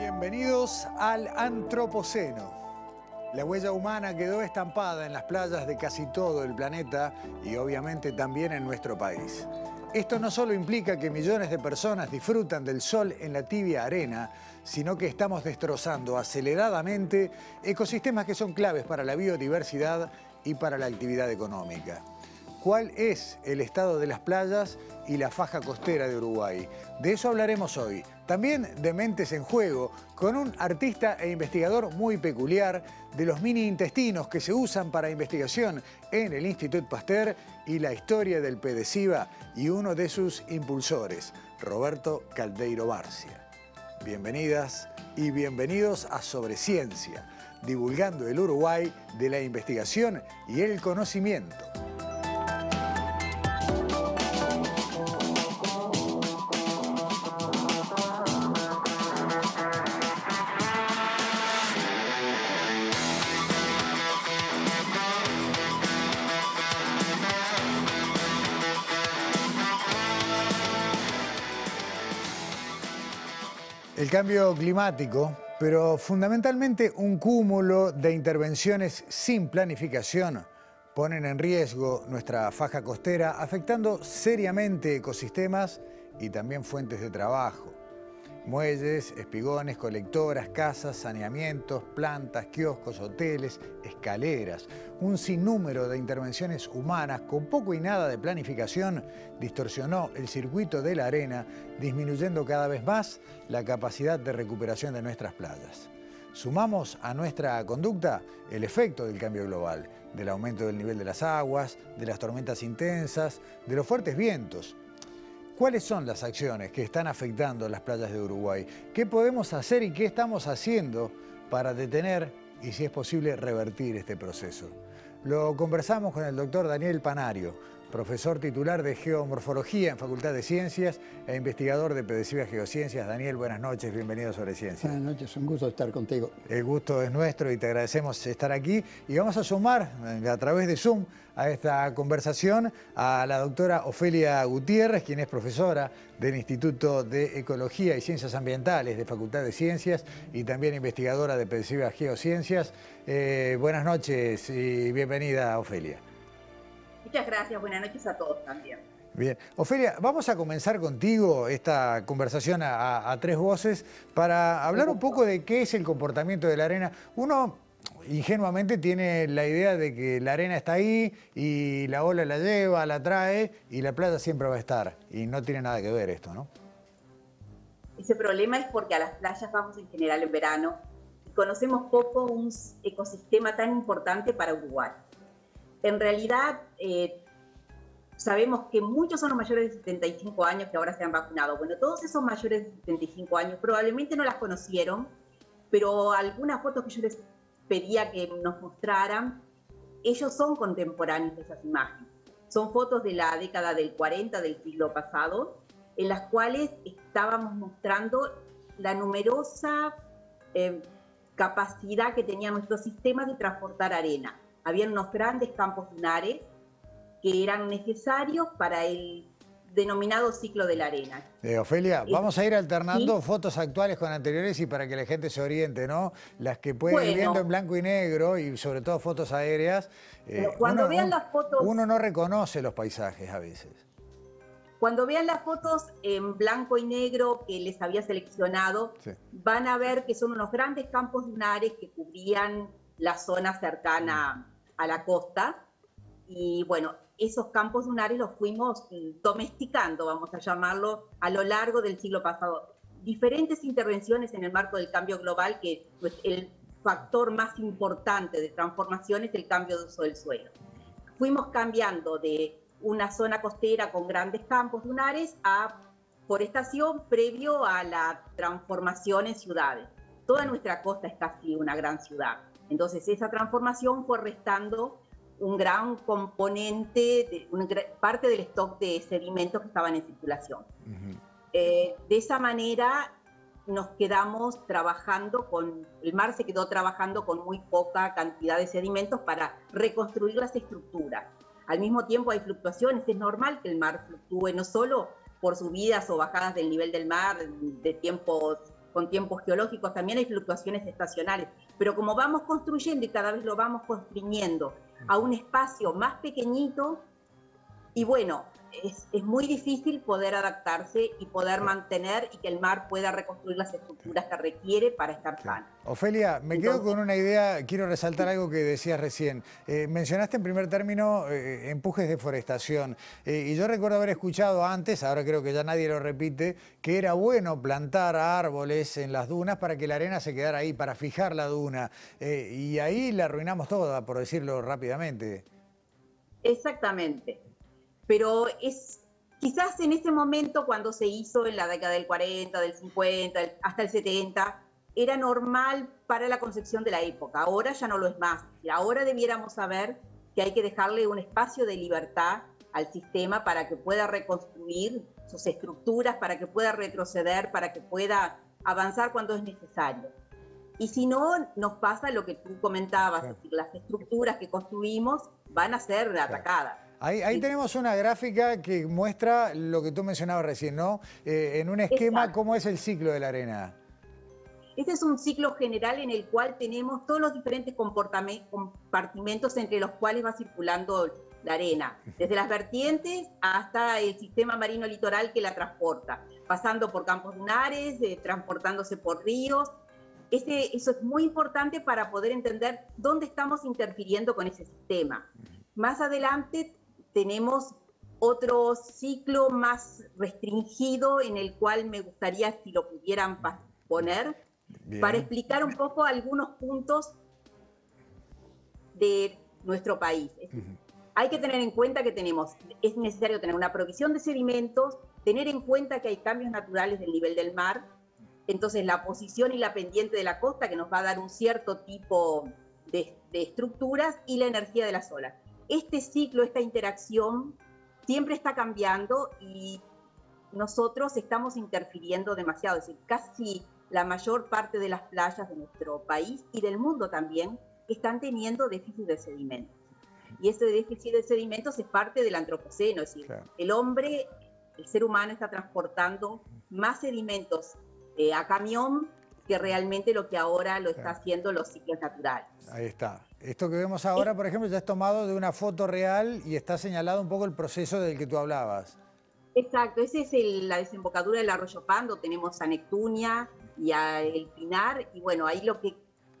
Bienvenidos al Antropoceno. La huella humana quedó estampada en las playas de casi todo el planeta y obviamente también en nuestro país. Esto no solo implica que millones de personas disfrutan del sol en la tibia arena, sino que estamos destrozando aceleradamente ecosistemas que son claves para la biodiversidad y para la actividad económica cuál es el estado de las playas y la faja costera de Uruguay. De eso hablaremos hoy. También de Mentes en Juego, con un artista e investigador muy peculiar de los mini intestinos que se usan para investigación en el Instituto Pasteur y la historia del pedesiva y uno de sus impulsores, Roberto Caldeiro Barcia. Bienvenidas y bienvenidos a Sobre Ciencia, divulgando el Uruguay de la investigación y el conocimiento. El cambio climático, pero fundamentalmente un cúmulo de intervenciones sin planificación, ponen en riesgo nuestra faja costera, afectando seriamente ecosistemas y también fuentes de trabajo. Muelles, espigones, colectoras, casas, saneamientos, plantas, kioscos, hoteles, escaleras. Un sinnúmero de intervenciones humanas con poco y nada de planificación distorsionó el circuito de la arena, disminuyendo cada vez más la capacidad de recuperación de nuestras playas. Sumamos a nuestra conducta el efecto del cambio global, del aumento del nivel de las aguas, de las tormentas intensas, de los fuertes vientos, ¿Cuáles son las acciones que están afectando las playas de Uruguay? ¿Qué podemos hacer y qué estamos haciendo para detener y, si es posible, revertir este proceso? Lo conversamos con el doctor Daniel Panario, profesor titular de Geomorfología en Facultad de Ciencias e investigador de Pedesiva Geociencias. Daniel, buenas noches, bienvenido a Sobre Ciencias. Buenas noches, un gusto estar contigo. El gusto es nuestro y te agradecemos estar aquí. Y vamos a sumar eh, a través de Zoom a esta conversación a la doctora Ofelia Gutiérrez, quien es profesora del Instituto de Ecología y Ciencias Ambientales de Facultad de Ciencias y también investigadora de Pedesiva Geociencias. Eh, buenas noches y bienvenida, Ofelia. Muchas gracias, buenas noches a todos también. Bien. Ofelia, vamos a comenzar contigo esta conversación a, tres voces para hablar un poco de qué es el comportamiento de la arena. Uno ingenuamente tiene la idea de que la arena está ahí y la ola la lleva, la trae y la playa siempre va a estar. Y no tiene nada que ver esto, ¿no? Ese problema es porque a las playas vamos en general en verano y conocemos poco un ecosistema tan importante para Uruguay. En realidad, eh, sabemos que muchos son los mayores de 75 años que ahora se han vacunado. Bueno, todos esos mayores de 75 años probablemente no las conocieron, pero algunas fotos que yo les pedía que nos mostraran, ellos son contemporáneos de esas imágenes. Son fotos de la década del 40 del siglo pasado, en las cuales estábamos mostrando la numerosa eh, capacidad que tenía nuestro sistema de transportar arena había unos grandes campos lunares que eran necesarios para el denominado ciclo de la arena. Eh, Ofelia, vamos a ir alternando fotos actuales con anteriores y para que la gente se oriente, ¿no? Las que pueden ir viendo en blanco y negro y sobre todo fotos aéreas. Eh, cuando vean las fotos... Uno no reconoce los paisajes a veces. Cuando vean las fotos en blanco y negro que les había seleccionado, van a ver que son unos grandes campos lunares que cubrían la zona cercana a la costa. Y bueno, esos campos lunares los fuimos domesticando, vamos a llamarlo, a lo largo del siglo pasado. Diferentes intervenciones en el marco del cambio global, que pues, el factor más importante de transformación es el cambio de uso del suelo. Fuimos cambiando de una zona costera con grandes campos lunares a forestación previo a la transformación en ciudades. Toda nuestra costa es casi una gran ciudad. Entonces esa transformación fue restando un gran componente, de, una parte del stock de sedimentos que estaban en circulación. Eh, de esa manera nos quedamos trabajando con, el mar se quedó trabajando con muy poca cantidad de sedimentos para reconstruir las estructuras. Al mismo tiempo hay fluctuaciones, es normal que el mar fluctúe no solo por subidas o bajadas del nivel del mar de tiempos con tiempos geológicos, también hay fluctuaciones estacionales, pero como vamos construyendo y cada vez lo vamos construyendo a un espacio más pequeñito, y bueno, es, muy difícil poder adaptarse y poder mantener y que el mar pueda reconstruir las estructuras que requiere para estar sano. Ofelia, me quedo con una idea, quiero resaltar algo que decías recién. Eh, mencionaste en primer término eh, empujes de forestación eh, y yo recuerdo haber escuchado antes, ahora creo que ya nadie lo repite, que era bueno plantar árboles en las dunas para que la arena se quedara ahí, para fijar la duna y ahí la arruinamos toda, por decirlo rápidamente. Exactamente pero es quizás en ese momento cuando se hizo en la década del 40, del 50, hasta el 70, era normal para la concepción de la época. Ahora ya no lo es más. Y ahora debiéramos saber que hay que dejarle un espacio de libertad al sistema para que pueda reconstruir sus estructuras, para que pueda retroceder, para que pueda avanzar cuando es necesario. Y si no, nos pasa lo que tú comentabas, las estructuras que construimos van a ser atacadas. Ahí, tenemos una gráfica que muestra lo que tú mencionabas recién, ¿no? Eh, en un esquema, ¿cómo es el ciclo de la arena? Este es un ciclo general en el cual tenemos todos los diferentes compartimentos entre los cuales va circulando la arena, desde las vertientes hasta el sistema marino litoral que la transporta, pasando por campos lunares, eh, transportándose por ríos. Ese, eso es muy importante para poder entender dónde estamos interfiriendo con ese sistema. Más adelante tenemos otro ciclo más restringido en el cual me gustaría, si lo pudieran poner, para explicar un poco algunos puntos de nuestro país. Hay que tener en cuenta que tenemos, es necesario tener una provisión de sedimentos, tener en cuenta que hay cambios naturales del nivel del mar, entonces la posición y la pendiente de la costa que nos va a dar un cierto tipo de, de estructuras y la energía de las olas este ciclo, esta interacción siempre está cambiando y nosotros estamos interfiriendo demasiado, es decir, casi la mayor parte de las playas de nuestro país y del mundo también están teniendo déficit de sedimentos. Y ese déficit de sedimentos es parte del antropoceno, es decir, el hombre, el ser humano está transportando más sedimentos eh, a camión que realmente lo que ahora lo está haciendo los ciclos naturales. Ahí está. Esto que vemos ahora, por ejemplo, ya es tomado de una foto real y está señalado un poco el proceso del que tú hablabas. Exacto, esa es la desembocadura del arroyo Pando, tenemos a Neptunia y a El Pinar, y bueno, ahí lo que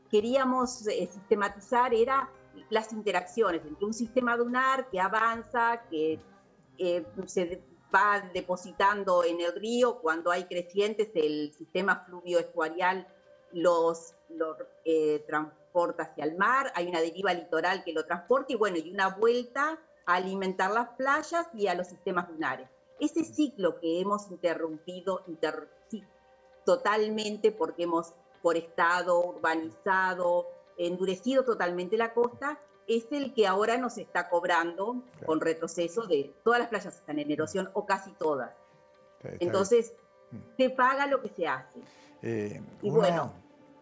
queríamos eh, sistematizar era las interacciones entre un sistema dunar que avanza, que eh, se va depositando en el río, cuando hay crecientes el sistema fluvio estuarial los, los eh, transporta hacia el mar, hay una deriva litoral que lo transporta y bueno, y una vuelta a alimentar las playas y a los sistemas lunares. Ese ciclo que hemos interrumpido totalmente porque hemos forestado, urbanizado, endurecido totalmente la costa, es el que ahora nos está cobrando con retroceso de todas las playas están en erosión o casi todas. Entonces, mm. se paga lo que se hace. Eh, y bueno,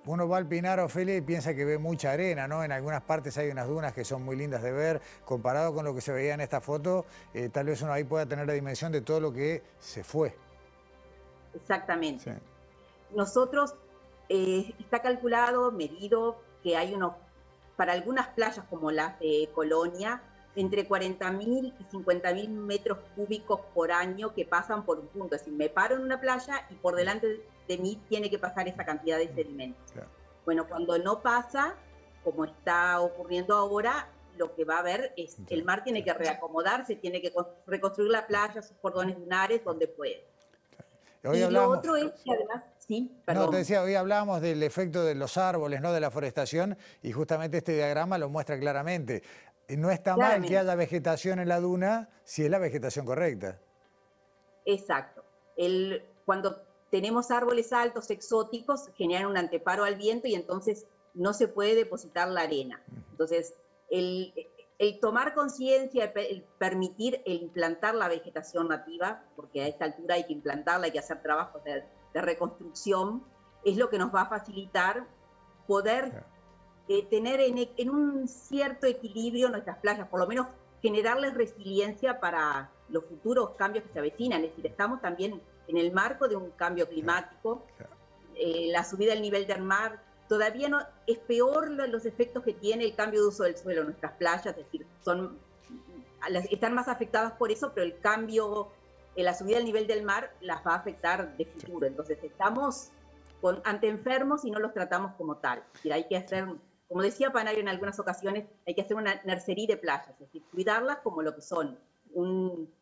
uno va al Pinar, Ofelia, y piensa que ve mucha arena, ¿no? En algunas partes hay unas dunas que son muy lindas de ver. Comparado con lo que se veía en esta foto, eh, tal vez uno ahí pueda tener la dimensión de todo lo que se fue. Exactamente. Nosotros, eh, está calculado, medido, que hay unos, para algunas playas como las de Colonia, entre 40.000 y 50.000 metros cúbicos por año que pasan por un punto. Es decir, me paro en una playa y por delante de mí tiene que pasar esa cantidad de sedimentos. Bueno, cuando no pasa, como está ocurriendo ahora, lo que va a haber es el mar tiene que reacomodarse, tiene que reconstruir la playa, sus cordones lunares, donde puede. y lo otro es que además, sí, perdón. No, te decía, hoy hablábamos del efecto de los árboles, no de la forestación, y justamente este diagrama lo muestra claramente. No está mal que haya vegetación en la duna si es la vegetación correcta. Exacto. El, cuando tenemos árboles altos, exóticos, generan un anteparo al viento y entonces no se puede depositar la arena. Entonces, el, tomar conciencia, el permitir el implantar la vegetación nativa, porque a esta altura hay que implantarla, hay que hacer trabajos de, reconstrucción, es lo que nos va a facilitar poder eh, tener en, en, un cierto equilibrio nuestras playas, por lo menos generarles resiliencia para los futuros cambios que se avecinan. Es decir, estamos también en el marco de un cambio climático. eh, la subida del nivel del mar, todavía no es peor los efectos que tiene el cambio de uso del suelo en nuestras playas, es decir, son, están más afectadas por eso, pero el cambio, la subida del nivel del mar las va a afectar de futuro. Entonces estamos con, ante enfermos y no los tratamos como tal. Es hay que hacer, como decía Panario en algunas ocasiones, hay que hacer una nursería de playas, es decir, cuidarlas como lo que son, un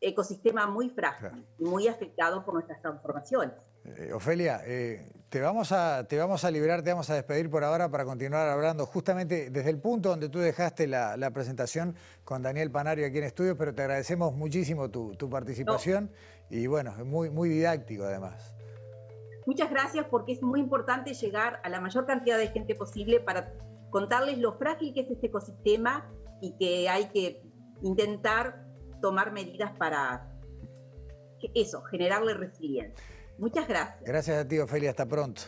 ecosistema muy frágil y muy afectado por nuestras transformaciones. Eh, Ofelia, eh, te, vamos a, te vamos a liberar, te vamos a despedir por ahora para continuar hablando justamente desde el punto donde tú dejaste la, presentación con Daniel Panario aquí en estudio, pero te agradecemos muchísimo tu, participación y bueno, muy, muy didáctico además. Muchas gracias porque es muy importante llegar a la mayor cantidad de gente posible para contarles lo frágil que es este ecosistema y que hay que intentar tomar medidas para eso, generarle resiliencia. Muchas gracias. Gracias a ti, Ofelia. Hasta pronto.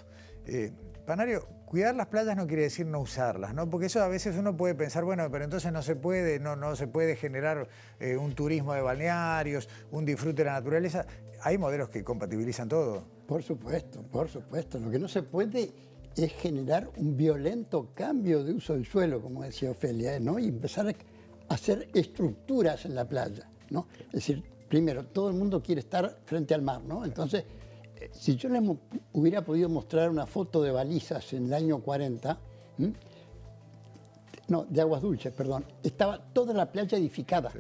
Eh, Panario, cuidar las playas no quiere decir no usarlas, ¿no? Porque eso a veces uno puede pensar, bueno, pero entonces no se puede, no, no se puede generar eh, un turismo de balnearios, un disfrute de la naturaleza. Hay modelos que compatibilizan todo. Por supuesto, por supuesto. Lo que no se puede es generar un violento cambio de uso del suelo, como decía Ofelia, ¿no? Y empezar a hacer estructuras en la playa, ¿no? Es decir, primero, todo el mundo quiere estar frente al mar, ¿no? Entonces si yo les hubiera podido mostrar una foto de balizas en el año 40, no, de aguas dulces, perdón, estaba toda la playa edificada.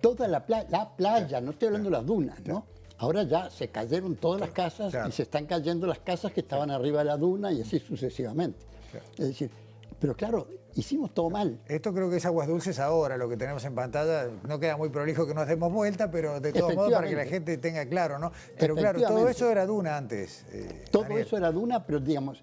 Toda la, la playa, no estoy hablando de las dunas, ¿no? Ahora ya se cayeron todas las casas y se están cayendo las casas que estaban arriba de la duna y así sucesivamente. Es decir, pero claro, hicimos todo mal. Esto creo que es aguas dulces ahora, lo que tenemos en pantalla. No queda muy prolijo que nos demos vuelta, pero de todos modos para que la gente tenga claro, ¿no? Pero claro, todo eso era duna antes. Eh, todo eso era duna, pero digamos,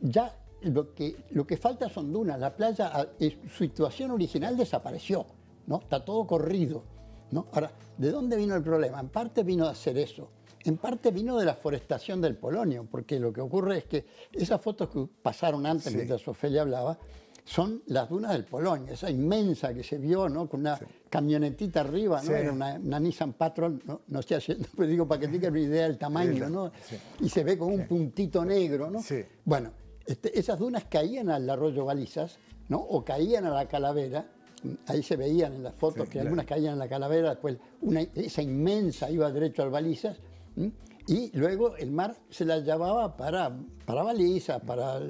ya lo que, lo que falta son dunas. La playa, su situación original desapareció, ¿no? Está todo corrido, ¿no? Ahora, ¿de dónde vino el problema? En parte vino de hacer eso. En parte vino de la forestación del Polonio, porque lo que ocurre es que esas fotos que pasaron antes, mientras Ofelia hablaba, son las dunas del Polonio, esa inmensa que se vio, ¿no? Con una camionetita arriba, ¿no? Era una, Nissan Patrol, no, no estoy haciendo, pero digo para que tengan una idea del tamaño, ¿no? Y se ve con un puntito negro, ¿no? Bueno, este, esas dunas caían al arroyo Balizas, ¿no? O caían a la calavera, ahí se veían en las fotos que algunas caían en la calavera, después una, esa inmensa iba derecho al Balizas, y luego el mar se la llevaba para, para Balizas, para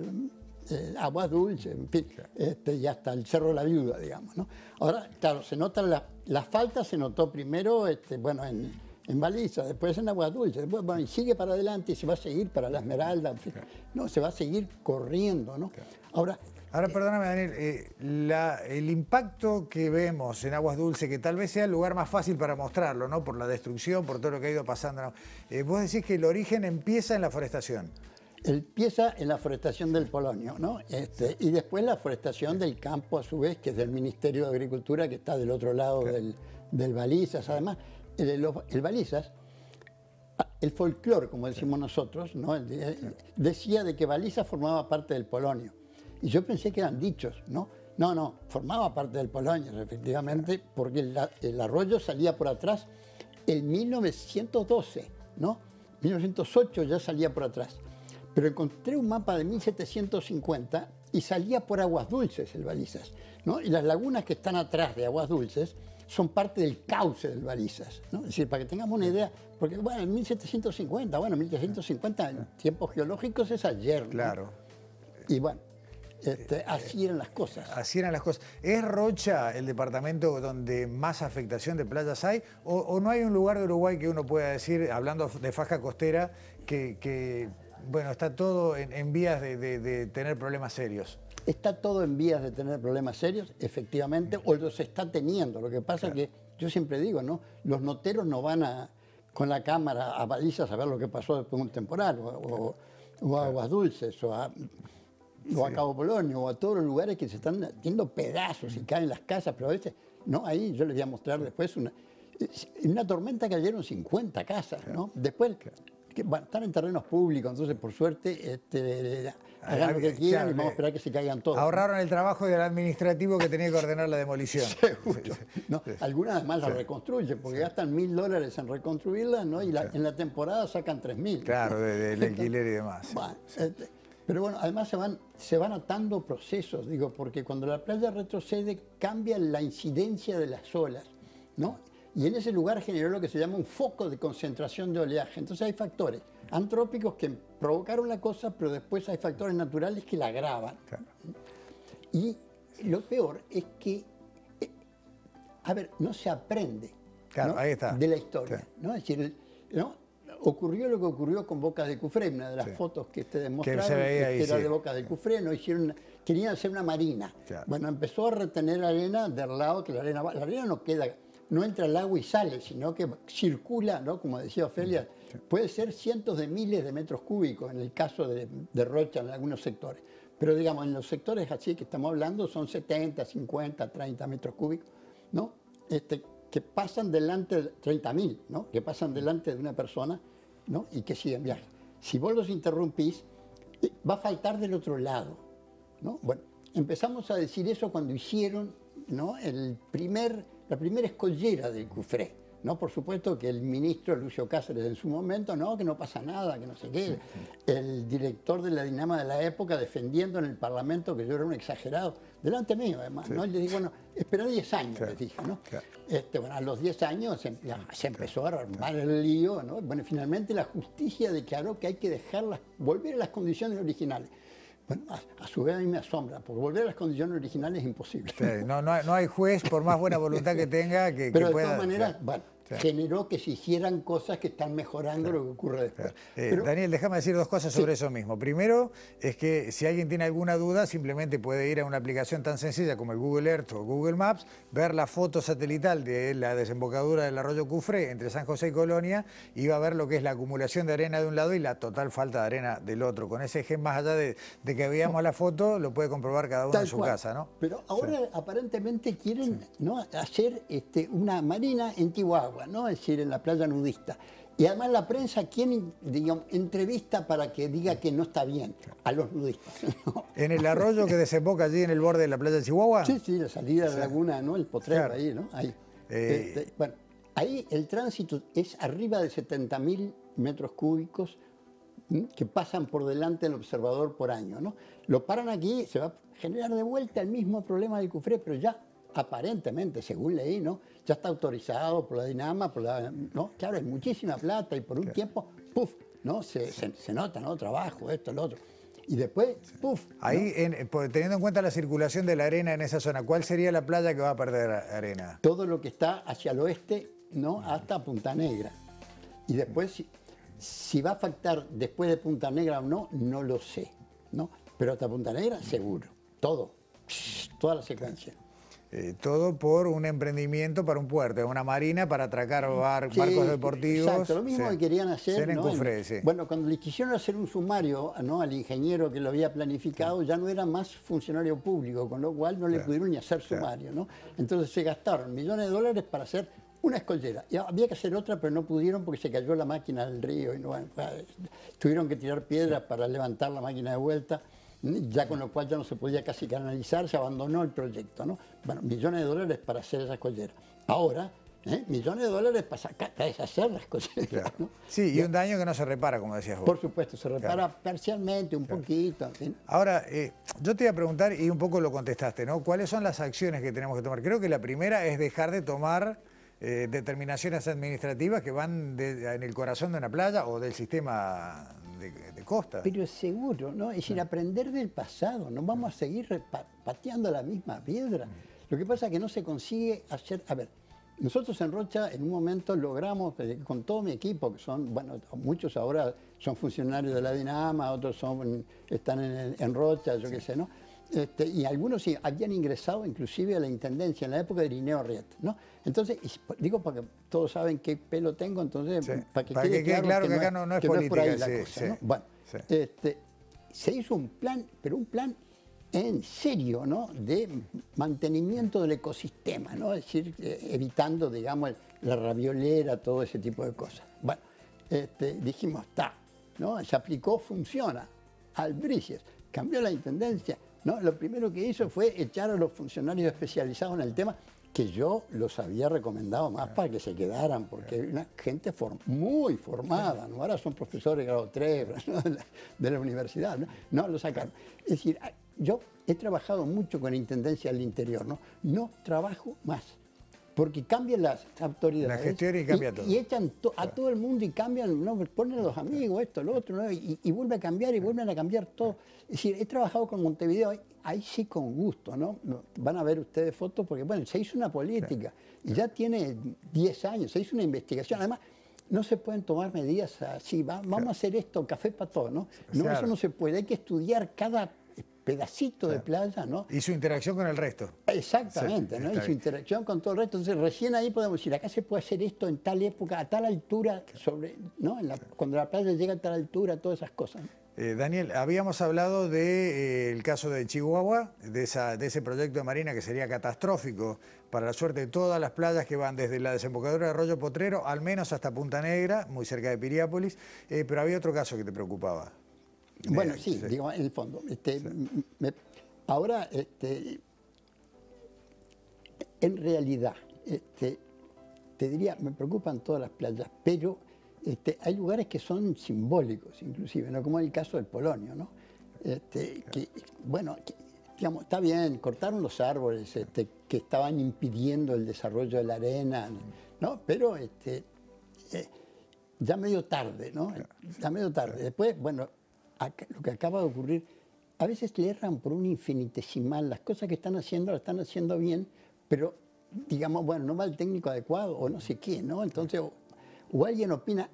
eh, agua dulce, en fin, este, y hasta el Cerro de la Viuda, digamos. ¿no? Ahora, claro, se nota la, la falta, se notó primero, este, bueno, en, en baliza, después en agua dulce, después bueno, y sigue para adelante y se va a seguir para la Esmeralda, en fin, no, se va a seguir corriendo, ¿no? Ahora, Ahora, eh, perdóname, Daniel, eh, el impacto que vemos en Aguas Dulces, que tal vez sea el lugar más fácil para mostrarlo, ¿no? Por la destrucción, por todo lo que ha ido pasando. vos decís que el origen empieza en la forestación empieza en la forestación del Polonio, ¿no? Este, y después la forestación del campo, a su vez, que es del Ministerio de Agricultura, que está del otro lado del, del, Balizas. Además, el, Balizas, ah, el folclore, como decimos nosotros, ¿no? decía de que Balizas formaba parte del Polonio. Y yo pensé que eran dichos, ¿no? No, no, formaba parte del Polonio, efectivamente, porque el, el arroyo salía por atrás en 1912, ¿no? 1908 ya salía por atrás. Pero encontré un mapa de 1750 y salía por aguas dulces el Balizas. ¿no? Y las lagunas que están atrás de aguas dulces son parte del cauce del Balizas. ¿no? Es decir, para que tengamos una idea, porque bueno, en 1750, bueno, 1750 en tiempos geológicos es ayer. Claro. Y bueno, este, así eran las cosas. Así eran las cosas. ¿Es Rocha el departamento donde más afectación de playas hay? ¿O, no hay un lugar de Uruguay que uno pueda decir, hablando de faja costera, que bueno, está todo en, vías de, tener problemas serios. Está todo en vías de tener problemas serios, efectivamente, o los está teniendo. Lo que pasa es que yo siempre digo, ¿no? Los noteros no van a, con la cámara a balizas a ver lo que pasó después de un temporal, o, a Aguas Dulces, o a, Cabo Polonio, o a todos los lugares que se están haciendo pedazos y caen las casas, pero a veces, no, ahí yo les voy a mostrar después una. En una tormenta cayeron 50 casas, ¿no? Después que bueno, están en terrenos públicos, entonces por suerte este, hagan lo que quieran y vamos a esperar que se caigan todos. Ahorraron el trabajo del administrativo que tenía que ordenar la demolición. ¿no? Algunas además la reconstruyen, porque gastan mil dólares en reconstruirla, ¿no? y en la temporada sacan tres mil. Claro, del alquiler y demás. Este, pero bueno, además se van, se van atando procesos, digo, porque cuando la playa retrocede cambia la incidencia de las olas, ¿no? Y en ese lugar generó lo que se llama un foco de concentración de oleaje. Entonces hay factores antrópicos que provocaron la cosa, pero después hay factores naturales que la agravan. Y lo peor es que, eh, a ver, no se aprende de la historia. ¿no? Es decir, ¿no? ocurrió lo que ocurrió con Boca de Cufré, una de las fotos que te demostraron, que, era de Boca de Cufré, no hicieron, querían hacer una marina. Bueno, empezó a retener arena del lado que la arena la arena no queda, no entra al agua y sale, sino que circula, ¿no? Como decía Ofelia, puede ser cientos de miles de metros cúbicos en el caso de, de Rocha en algunos sectores. Pero digamos, en los sectores así que estamos hablando son 70, 50, 30 metros cúbicos, ¿no? Este, que pasan delante, 30.000, ¿no? Que pasan delante de una persona, ¿no? Y que siguen viaje. Si vos los interrumpís, va a faltar del otro lado, ¿no? Bueno, empezamos a decir eso cuando hicieron, ¿no? El primer, la primera escollera del Cufré, ¿no? Por supuesto que el ministro Lucio Cáceres en su momento, no, que no pasa nada, que no sé qué. El director de la Dinama de la época defendiendo en el Parlamento que yo era un exagerado, delante mío además, ¿no? Y le digo, bueno, espera 10 años, les dije, ¿no? Este, bueno, a los 10 años se, se empezó a armar el lío, ¿no? Bueno, finalmente la justicia declaró que hay que dejarlas, volver a las condiciones originales. Bueno, a, su vez a mí me asombra, porque volver a las condiciones originales es imposible. no, no, hay juez, por más buena voluntad que tenga, que, Pero de todas maneras, bueno, generó que se hicieran cosas que están mejorando lo que ocurre después. Eh, Daniel, déjame decir dos cosas sobre eso mismo. Primero, es que si alguien tiene alguna duda, simplemente puede ir a una aplicación tan sencilla como el Google Earth o Google Maps, ver la foto satelital de la desembocadura del arroyo Cufre entre San José y Colonia y va a ver lo que es la acumulación de arena de un lado y la total falta de arena del otro. Con ese ejemplo, más allá de, que veamos la foto, lo puede comprobar cada uno en su casa, ¿no? Pero ahora aparentemente quieren ¿no? hacer este, una marina en Chihuahua. ¿no? Es decir, en la playa nudista. Y además la prensa, ¿quién digamos, entrevista para que diga que no está bien? A los nudistas. ¿En el arroyo que desemboca allí en el borde de la playa de Chihuahua? Sí, sí, la salida de la laguna, ¿no? El potrero ahí, ¿no? Ahí. Eh, este, bueno, ahí el tránsito es arriba de 70.000 metros cúbicos que pasan por delante del observador por año, ¿no? Lo paran aquí, se va a generar de vuelta el mismo problema del Cufré, pero ya aparentemente, según leí, ¿no? Ya está autorizado por la Dinama, por la, ¿no? Claro, hay muchísima plata y por un tiempo, puff, ¿no? Se, se, nota, ¿no? Trabajo, esto, lo otro. Y después, puff. Ahí, teniendo en cuenta la circulación de la arena en esa zona, ¿cuál sería la playa que va a perder arena? Todo lo que está hacia el oeste, ¿no? Hasta Punta Negra. Y después, si, si va a afectar después de Punta Negra o no, no lo sé, ¿no? Pero hasta Punta Negra, seguro. Todo. Toda la secuencia. Eh, todo por un emprendimiento para un puerto, una marina para atracar barcos deportivos. Exacto, lo mismo que querían hacer. Bueno, cuando le quisieron hacer un sumario ¿no? al ingeniero que lo había planificado, ya no era más funcionario público, con lo cual no le pudieron ni hacer sumario. ¿no? Entonces se gastaron millones de dólares para hacer una escollera. Y había que hacer otra, pero no pudieron porque se cayó la máquina del río y no, tuvieron que tirar piedras para levantar la máquina de vuelta ya con lo cual ya no se podía casi canalizar, se abandonó el proyecto. ¿no? Bueno, millones de dólares para hacer esa escollera. Ahora, ¿eh? millones de dólares para deshacer la escollera. Sí, y un daño que no se repara, como decías vos. Por supuesto, se repara parcialmente, un poquito. Ahora, eh, yo te iba a preguntar, y un poco lo contestaste, ¿no? ¿Cuáles son las acciones que tenemos que tomar? Creo que la primera es dejar de tomar eh, determinaciones administrativas que van en el corazón de una playa o del sistema de, costa. Pero seguro, ¿no? Es decir, aprender del pasado, no vamos a seguir pateando la misma piedra. Lo que pasa es que no se consigue hacer... A ver, nosotros en Rocha en un momento logramos, eh, con todo mi equipo, que son, bueno, muchos ahora son funcionarios de la Dinama, otros son, están en, Rocha, yo qué sé, ¿no? Este, y algunos sí, habían ingresado inclusive a la Intendencia en la época de Irineo Riet, ¿no? Entonces, digo porque todos saben qué pelo tengo, entonces para que quede, claro, que, acá no, es, política, Bueno, este, se hizo un plan, pero un plan en serio, ¿no? De mantenimiento del ecosistema, ¿no? Es decir, eh, evitando, digamos, la raviolera, todo ese tipo de cosas. Bueno, este, dijimos, está, ¿no? Se aplicó, funciona. Albricias, cambió la intendencia. ¿No? Lo primero que hizo fue echar a los funcionarios especializados en el tema, que yo los había recomendado más para que se quedaran, porque hay una gente muy formada, ¿no? ahora son profesores de grado 3 de, la, universidad, ¿no? lo sacaron. Es decir, yo he trabajado mucho con intendencia del interior, ¿no? no trabajo más porque cambian las autoridades. La gestión y cambia todo. Y echan a todo el mundo y cambian, no, ponen a los amigos, esto, lo otro, ¿no? y, y, vuelve a cambiar y vuelven a cambiar todo. Es decir, he trabajado con Montevideo, ahí sí con gusto, ¿no? Van a ver ustedes fotos porque, bueno, se hizo una política y ya tiene 10 años, se hizo una investigación. Además, no se pueden tomar medidas así, vamos a hacer esto, café para todo, ¿no? No, eso no se puede, hay que estudiar cada pedacito de playa, ¿no? Y su interacción con el resto. Exactamente, ¿no? Y su interacción con todo el resto. Entonces, recién ahí podemos decir, acá se puede hacer esto en tal época, a tal altura, sobre, ¿no? cuando la playa llega a tal altura, todas esas cosas. Eh, Daniel, habíamos hablado del de, eh, caso de Chihuahua, de, esa, de ese proyecto de Marina que sería catastrófico para la suerte de todas las playas que van desde la desembocadura de Arroyo Potrero, al menos hasta Punta Negra, muy cerca de Piriápolis, eh, pero había otro caso que te preocupaba. Bueno, sí, digo, en el fondo. Este, ahora, este, en realidad, este, te diría, me preocupan todas las playas, pero este, hay lugares que son simbólicos, inclusive, ¿no? como el caso del Polonio, ¿no? Este, que, bueno, digamos, está bien, cortaron los árboles este, que estaban impidiendo el desarrollo de la arena, ¿no? pero este, eh, ya medio tarde, ¿no? Ya medio tarde. Después, bueno, lo que acaba de ocurrir, a veces le erran por un infinitesimal, las cosas que están haciendo las están haciendo bien, pero digamos, bueno, no va el técnico adecuado o no sé qué, ¿no? Entonces, o, alguien opina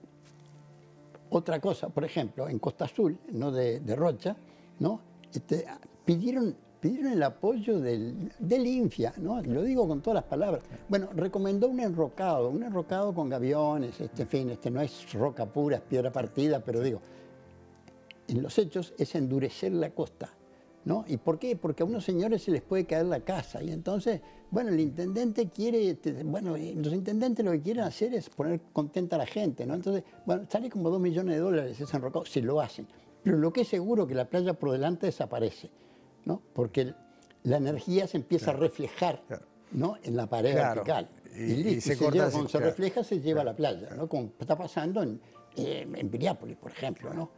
otra cosa, por ejemplo, en Costa Azul, ¿no? de, Rocha, ¿no? Este, pidieron, pidieron el apoyo del, del, INFIA, ¿no? lo digo con todas las palabras. Bueno, recomendó un enrocado, un enrocado con gaviones, este, en fin, este, no es roca pura, es piedra partida, pero digo, en los hechos es endurecer la costa. ¿No? ¿Y por qué? Porque a unos señores se les puede caer la casa y entonces, bueno, el intendente quiere, bueno, los intendentes lo que quieren hacer es poner contenta a la gente, ¿no? Entonces, bueno, sale como dos millones de dólares ese enrocado, si lo hacen. Pero lo que es seguro es que la playa por delante desaparece, ¿no? Porque la energía se empieza a reflejar, ¿no? En la pared vertical. Y, se, cuando se refleja se lleva a la playa, ¿no? Como está pasando en, eh, en Piriápolis, por ejemplo, ¿no?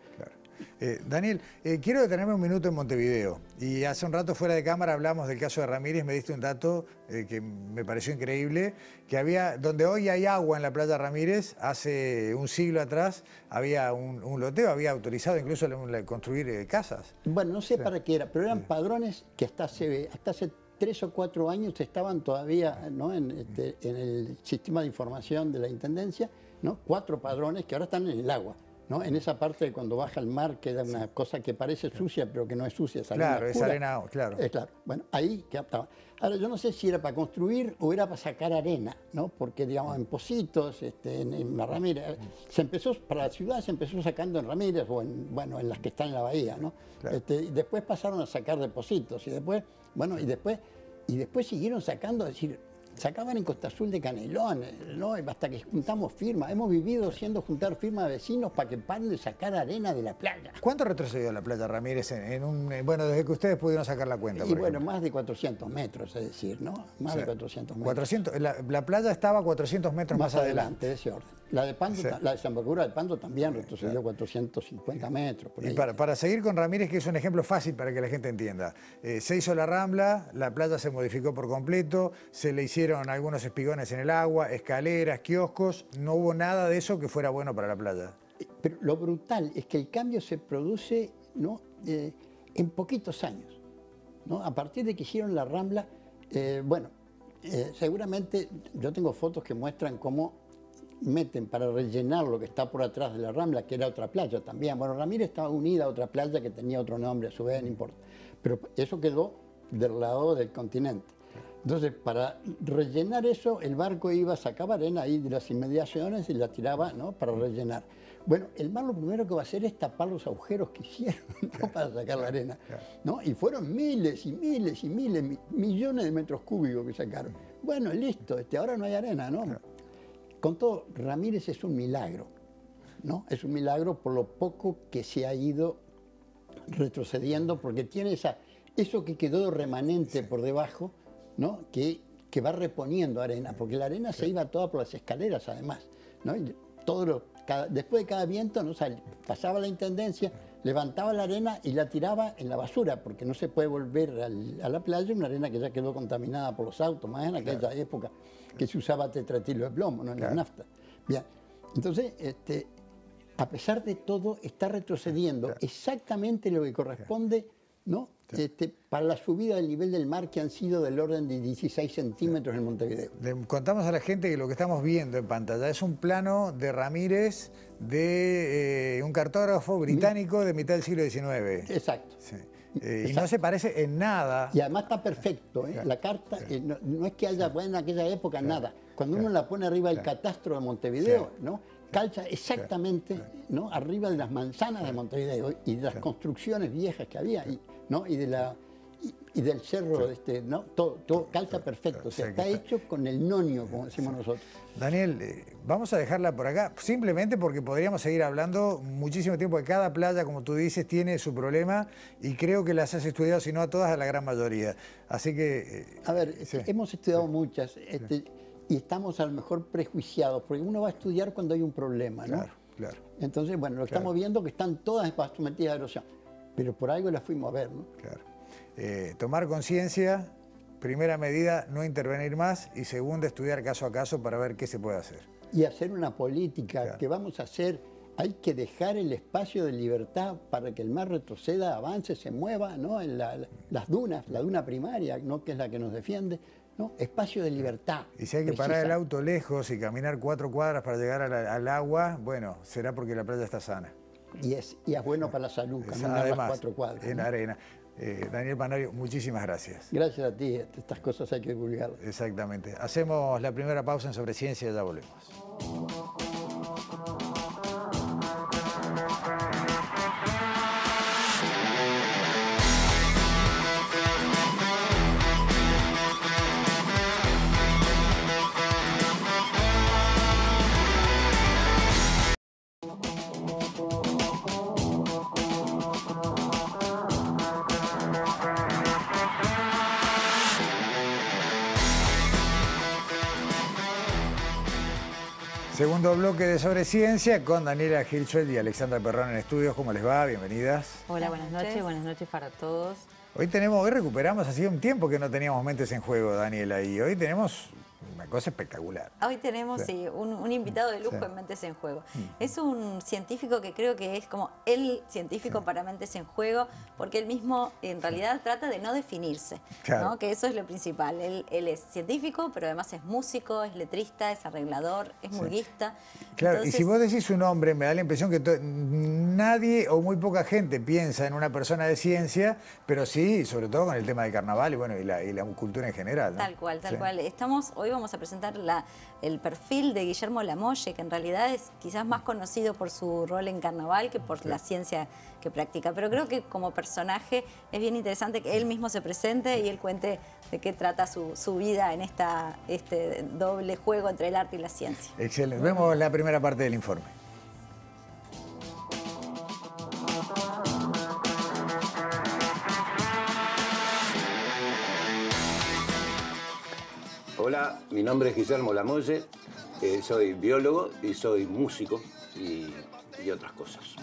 Eh, Daniel, eh, quiero detenerme un minuto en Montevideo. Y hace un rato fuera de cámara hablamos del caso de Ramírez, me diste un dato eh, que me pareció increíble, que había, donde hoy hay agua en la playa Ramírez, hace un siglo atrás había un, loteo, había autorizado incluso construir casas. Bueno, no sé para qué era, pero eran padrones que hasta hace, hasta hace tres o cuatro años estaban todavía este, en, el sistema de información de la Intendencia, ¿no? cuatro padrones que ahora están en el agua. ¿No? En esa parte cuando baja el mar queda una cosa que parece sucia, pero que no es sucia, es arena Claro, es arena, claro. Es claro. Bueno, ahí que estaba. Ahora, yo no sé si era para construir o era para sacar arena, ¿no? Porque, digamos, en Positos, este, en, Ramírez, se empezó, para la ciudad se empezó sacando en Ramírez o en, bueno, en las que están en la bahía, ¿no? Este, y después pasaron a sacar depósitos y después, bueno, y después, y después siguieron sacando, es decir, sacaban en Costa Azul de Canelón, ¿no? hasta que juntamos firmas. Hemos vivido siendo juntar firmas de vecinos para que paren de sacar arena de la playa. ¿Cuánto retrocedió la playa Ramírez en, un, bueno, desde que ustedes pudieron sacar la cuenta? Y bueno, más de 400 metros, es decir, ¿no? Más de 400 metros. 400, la, playa estaba 400 metros más, adelante. de ese orden. La de Pando, la desembocadura del Pando también retrocedió 450 metros. y para, seguir con Ramírez, que es un ejemplo fácil para que la gente entienda. Eh, se hizo la rambla, la playa se modificó por completo, se le hicieron algunos espigones en el agua, escaleras, kioscos, no hubo nada de eso que fuera bueno para la playa. Eh, pero lo brutal es que el cambio se produce ¿no? Eh, en poquitos años. ¿no? A partir de que hicieron la rambla, bueno, seguramente yo tengo fotos que muestran cómo meten para rellenar lo que está por atrás de la Rambla, que era otra playa también. Bueno, Ramírez estaba unida a otra playa que tenía otro nombre, a su vez, no importa. Pero eso quedó del lado del continente. Entonces, para rellenar eso, el barco iba, sacaba arena ahí de las inmediaciones y la tiraba ¿no? para rellenar. Bueno, el mar lo primero que va a hacer es tapar los agujeros que hicieron para sacar la arena. ¿no? Y fueron miles y miles y miles, millones de metros cúbicos que sacaron. Bueno, listo, este, ahora no hay arena, ¿no? Con todo, Ramírez es un milagro. ¿no? Es un milagro por lo poco que se ha ido retrocediendo, porque tiene esa, eso que quedó remanente por debajo, ¿no? Que, que va reponiendo arena, porque la arena se iba toda por las escaleras además, ¿no? Y todo lo, después de cada viento ¿no? pasaba la intendencia, levantaba la arena y la tiraba en la basura, porque no se puede volver a la playa una arena que ya quedó contaminada por los autos, más en aquella época que se usaba tetratilo de plomo, no en la nafta. Bien, entonces, este, a pesar de todo, está retrocediendo exactamente lo que corresponde ¿no? Este, para la subida del nivel del mar que han sido del orden de 16 centímetros en Montevideo. Le contamos a la gente que lo que estamos viendo en pantalla es un plano de Ramírez de eh, un cartógrafo británico de mitad del siglo XIX. Exacto. Eh, y no se parece en nada. Y además está perfecto, ¿eh? la carta, no, es que haya buena en aquella época, nada. Cuando uno la pone arriba del catastro de Montevideo, ¿no? calza exactamente ¿no? arriba de las manzanas de Montevideo y de las construcciones viejas que había y, ¿no? y, de la, y, del cerro, este, ¿no? todo, todo calza perfecto, o sea, está hecho con el nonio, como decimos nosotros. Daniel, eh, vamos a dejarla por acá, simplemente porque podríamos seguir hablando muchísimo tiempo, de cada playa, como tú dices, tiene su problema y creo que las has estudiado, si no a todas, a la gran mayoría. Así que... Eh, a ver, hemos estudiado muchas. Este, y estamos a lo mejor prejuiciados, porque uno va a estudiar cuando hay un problema, ¿no? Claro, claro. Entonces, bueno, lo estamos viendo que están todas sometidas a erosión, pero por algo las fuimos a ver, ¿no? Claro. Eh, tomar conciencia, primera medida, no intervenir más, y segunda, estudiar caso a caso para ver qué se puede hacer. Y hacer una política que vamos a hacer, hay que dejar el espacio de libertad para que el mar retroceda, avance, se mueva, ¿no? En las dunas, la duna primaria, ¿no? que es la que nos defiende, espacio de libertad. Y si hay que parar el auto lejos y caminar cuatro cuadras para llegar al agua, bueno, será porque la playa está sana. Y es, y es bueno para la salud, caminar las cuatro cuadras. En arena. Eh, Daniel Panario, muchísimas gracias. Gracias a ti, estas cosas hay que divulgarlas. Exactamente. Hacemos la primera pausa en Sobre Ciencia y ya volvemos. Segundo bloque de Sobre Ciencia con Daniela Gilsuel y Alexandra Perrón en estudios. ¿Cómo les va? Bienvenidas. Hola, buenas noches. Buenas noches para todos. Hoy tenemos, hoy recuperamos, hacía un tiempo que no teníamos mentes en juego, Daniela, y hoy tenemos una cosa espectacular. Hoy tenemos un, invitado de lujo en Mentes en Juego. Mm. Es un científico que creo que es como el científico para Mentes en Juego, porque él mismo en realidad trata de no definirse, que eso es lo principal. Él, es científico, pero además es músico, es letrista, es arreglador, es murguista. Claro, y si vos decís su nombre, me da la impresión que nadie o muy poca gente piensa en una persona de ciencia, pero sí, sobre todo con el tema del carnaval y bueno, y la, cultura en general. Tal cual, tal cual. Estamos, hoy vamos a presentar la, el perfil de Guillermo Lamolle, que en realidad es quizás más conocido por su rol en carnaval que por la ciencia que practica. Pero creo que como personaje es bien interesante que él mismo se presente y él cuente de qué trata su, su vida en esta, este doble juego entre el arte y la ciencia. Excelente. Vemos la primera parte del informe. Hola, mi nombre es Guillermo Lamolle, eh, soy biólogo y soy músico y, otras cosas.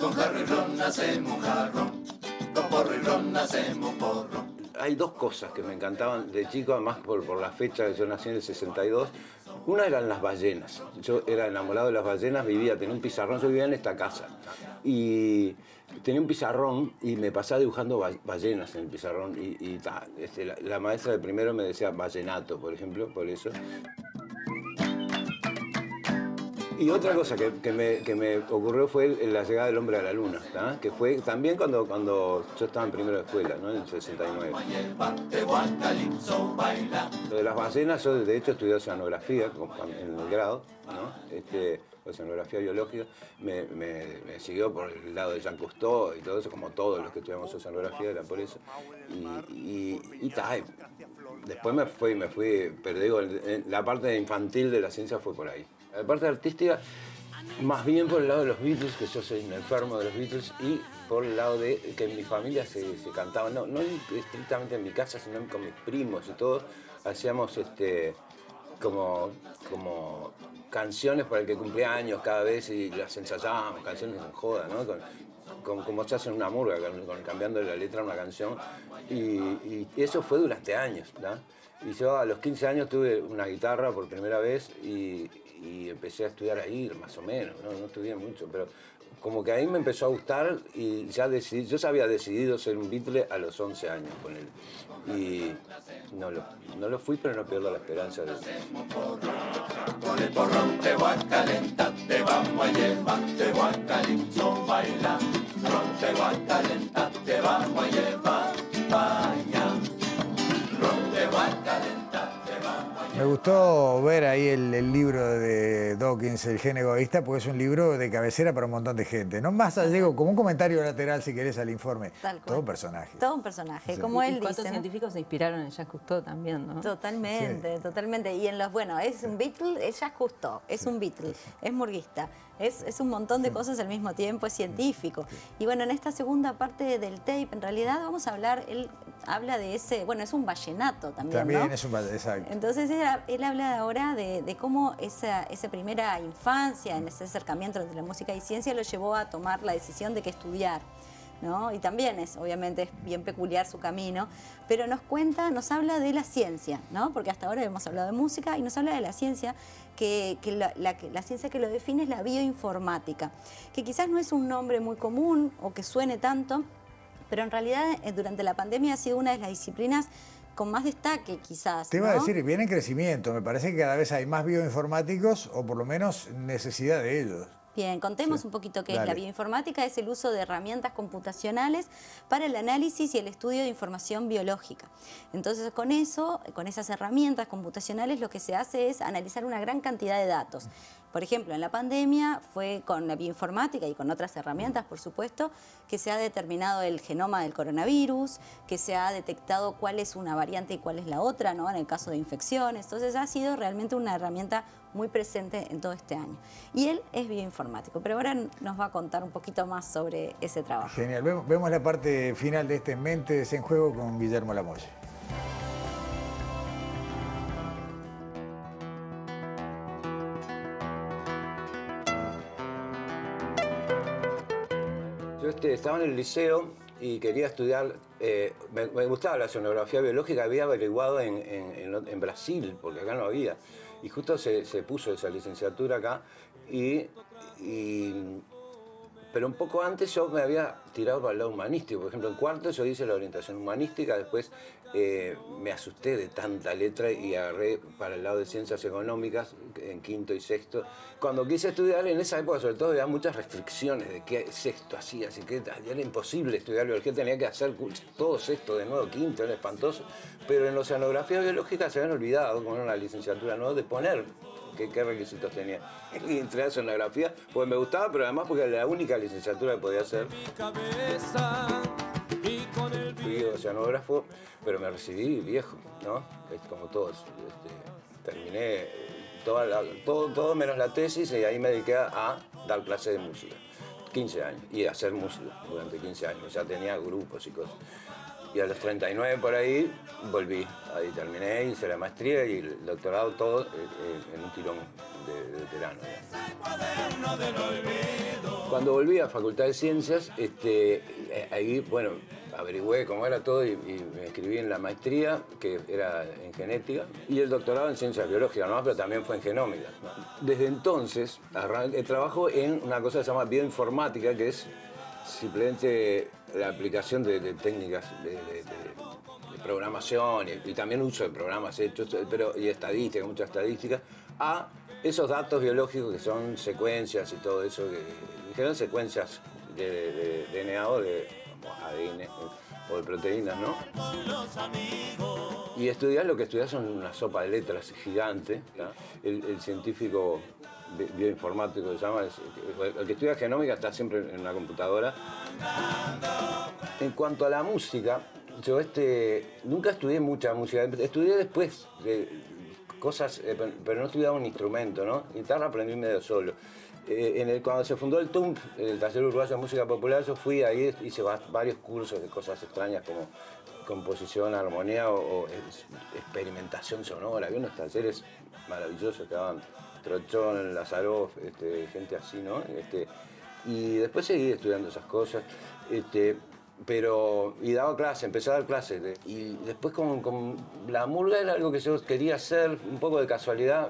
Con Harry Ron hacemos jarrón, con porro y ron hacemos porro. Hay dos cosas que me encantaban de chico, además por, por la fecha que yo nací en el 62. Una eran las ballenas. Yo era enamorado de las ballenas, vivía, tenía un pizarrón, yo vivía en esta casa. Y tenía un pizarrón y me pasaba dibujando ballenas en el pizarrón y, este, la, maestra de primero me decía ballenato, por ejemplo, por eso. Y otra cosa que, me, ocurrió fue la llegada del hombre a la luna, que fue también cuando, cuando yo estaba en primero de escuela, ¿no? en el 69. Lo de las ballenas, yo de hecho estudié oceanografía en el grado, este, oceanografía biológica, me, siguió por el lado de Jean Cousteau y todo eso, como todos los que estudiamos oceanografía, era por eso. Y, y, después me fui, me fui, pero digo, la parte infantil de la ciencia fue por ahí. La parte artística, Más bien por el lado de los Beatles, que yo soy un enfermo de los Beatles, y por el lado de que en mi familia se, cantaba, no, no estrictamente en mi casa, sino con mis primos y todo, hacíamos este como, como canciones para el que cumplía años cada vez y las ensayábamos, canciones en joda, ¿no? Como se hace en una murga, cambiando la letra a una canción. Y, eso fue durante años, ¿no? Y yo a los 15 años tuve una guitarra por primera vez y, empecé a estudiar ahí, más o menos, ¿no? no estudié mucho, pero como que ahí me empezó a gustar y ya decidí, yo había decidido ser un Beatle a los 11 años con él. Y no lo, no lo fui, pero no pierdo la esperanza de Con a a. Me gustó ver ahí el, libro de Dawkins, El gen egoísta, porque es un libro de cabecera para un montón de gente. No más allego, como un comentario lateral, si querés, al informe. Todo un personaje. Todo un personaje, como él dice. ¿Cuántos científicos se inspiraron en Jacques Cousteau también, no? Totalmente, totalmente. Y en los, bueno, es un Beatle, es Jacques Cousteau, es un Beatle, es murguista. Es, un montón de cosas al mismo tiempo, es científico. Y bueno, en esta segunda parte del tape, en realidad vamos a hablar, él habla de ese, bueno, es un vallenato también. También es un vallenato, exacto. Entonces él, habla ahora de, cómo esa, esa, primera infancia, en ese acercamiento entre la música y ciencia, lo llevó a tomar la decisión de que estudiar. Y también es, obviamente, es bien peculiar su camino, pero nos cuenta, nos habla de la ciencia, ¿no? Porque hasta ahora hemos hablado de música y nos habla de la ciencia, que, la, la, ciencia que lo define es la bioinformática, que quizás no es un nombre muy común o que suene tanto, pero en realidad eh, durante la pandemia ha sido una de las disciplinas con más destaque quizás. Te iba a decir, viene en crecimiento, me parece que cada vez hay más bioinformáticos o por lo menos necesidad de ellos. Bien, contemos un poquito qué es la bioinformática. Es el uso de herramientas computacionales para el análisis y el estudio de información biológica. Entonces, con eso, con esas herramientas computacionales, lo que se hace es analizar una gran cantidad de datos. Por ejemplo, en la pandemia fue con la bioinformática y con otras herramientas, por supuesto, que se ha determinado el genoma del coronavirus, que se ha detectado cuál es una variante y cuál es la otra, ¿no? En el caso de infecciones. Entonces ha sido realmente una herramienta muy presente en todo este año. Y él es bioinformático, pero ahora nos va a contar un poquito más sobre ese trabajo. Genial. Vemos, la parte final de este Mentes en Juego con Guillermo Lamolle. Este, estaba en el liceo y quería estudiar, eh, me, gustaba la sonografía biológica, había averiguado en, Brasil, porque acá no había. Y justo se, puso esa licenciatura acá y pero un poco antes yo me había tirado para el lado humanístico. Por ejemplo, en cuarto yo hice la orientación humanística, después eh, me asusté de tanta letra y agarré para el lado de ciencias económicas en quinto y sexto. Cuando quise estudiar, en esa época sobre todo había muchas restricciones de qué sexto hacía, así que era imposible estudiar biología, tenía que hacer todo sexto de nuevo, quinto, era espantoso. Pero en la oceanografía biológica se habían olvidado, era una licenciatura, ¿no? de poner qué, requisitos tenía. Y entré a sonografía porque me gustaba, pero además porque era la única licenciatura que podía hacer. Fui oceanógrafo, pero me recibí viejo, ¿no? Como todos. Este, terminé todo, todo menos la tesis y ahí me dediqué a dar clases de música. 15 años y hacer música durante 15 años. Ya tenía grupos y cosas. Y a los 39 por ahí volví. Ahí terminé, hice la maestría y el doctorado todo eh, eh, en un tirón de, veterano. Cuando volví a Facultad de Ciencias, este, eh, ahí, bueno, averigüé cómo era todo y, me escribí en la maestría, que era en genética, y el doctorado en ciencias biológicas, ¿no? pero también fue en genómica. Desde entonces trabajo en una cosa que se llama bioinformática, que es simplemente la aplicación de, técnicas de, programación y, también uso de programas hechos, pero, y estadística, mucha estadística, a esos datos biológicos que son secuencias y todo eso, que secuencias de, DNA o de ADN o de proteínas, ¿no? Y estudiar lo que estudias son una sopa de letras gigante. El, científico bioinformático se llama, el que estudia genómica está siempre en una computadora. En cuanto a la música, yo este, nunca estudié mucha música, estudié después de cosas, eh, pero no estudiaba un instrumento, ¿no? Guitarra aprendí medio solo. eh, cuando se fundó el TUMP, el Taller Uruguayo de Música Popular, yo fui ahí, hice varios cursos de cosas extrañas como composición, armonía o, experimentación sonora. Había unos talleres maravillosos que daban Trochón, Lazarov, este, gente así, ¿no? Este, y después seguí estudiando esas cosas. Este, pero, y daba clases, empecé a dar clases. y después con, la murga era algo que yo quería hacer, un poco de casualidad,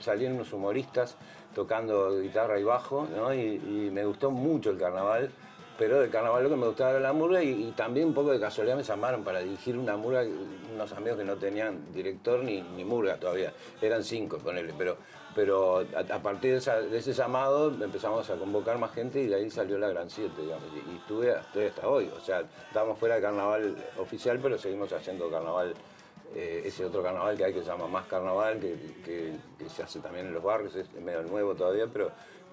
salían unos humoristas tocando guitarra y bajo, ¿no? y, me gustó mucho el carnaval, pero del carnaval lo que me gustaba era la murga y, también un poco de casualidad me llamaron para dirigir una murga, unos amigos que no tenían director ni, ni murga todavía, eran cinco, ponele, pero pero a, partir de, ese llamado empezamos a convocar más gente y de ahí salió la Gran Siete, digamos, y, estuve, hasta hoy, o sea, estamos fuera del carnaval oficial, pero seguimos haciendo carnaval, eh, ese otro carnaval que hay que se llama Más Carnaval, que, se hace también en los barrios, es medio nuevo todavía, pero,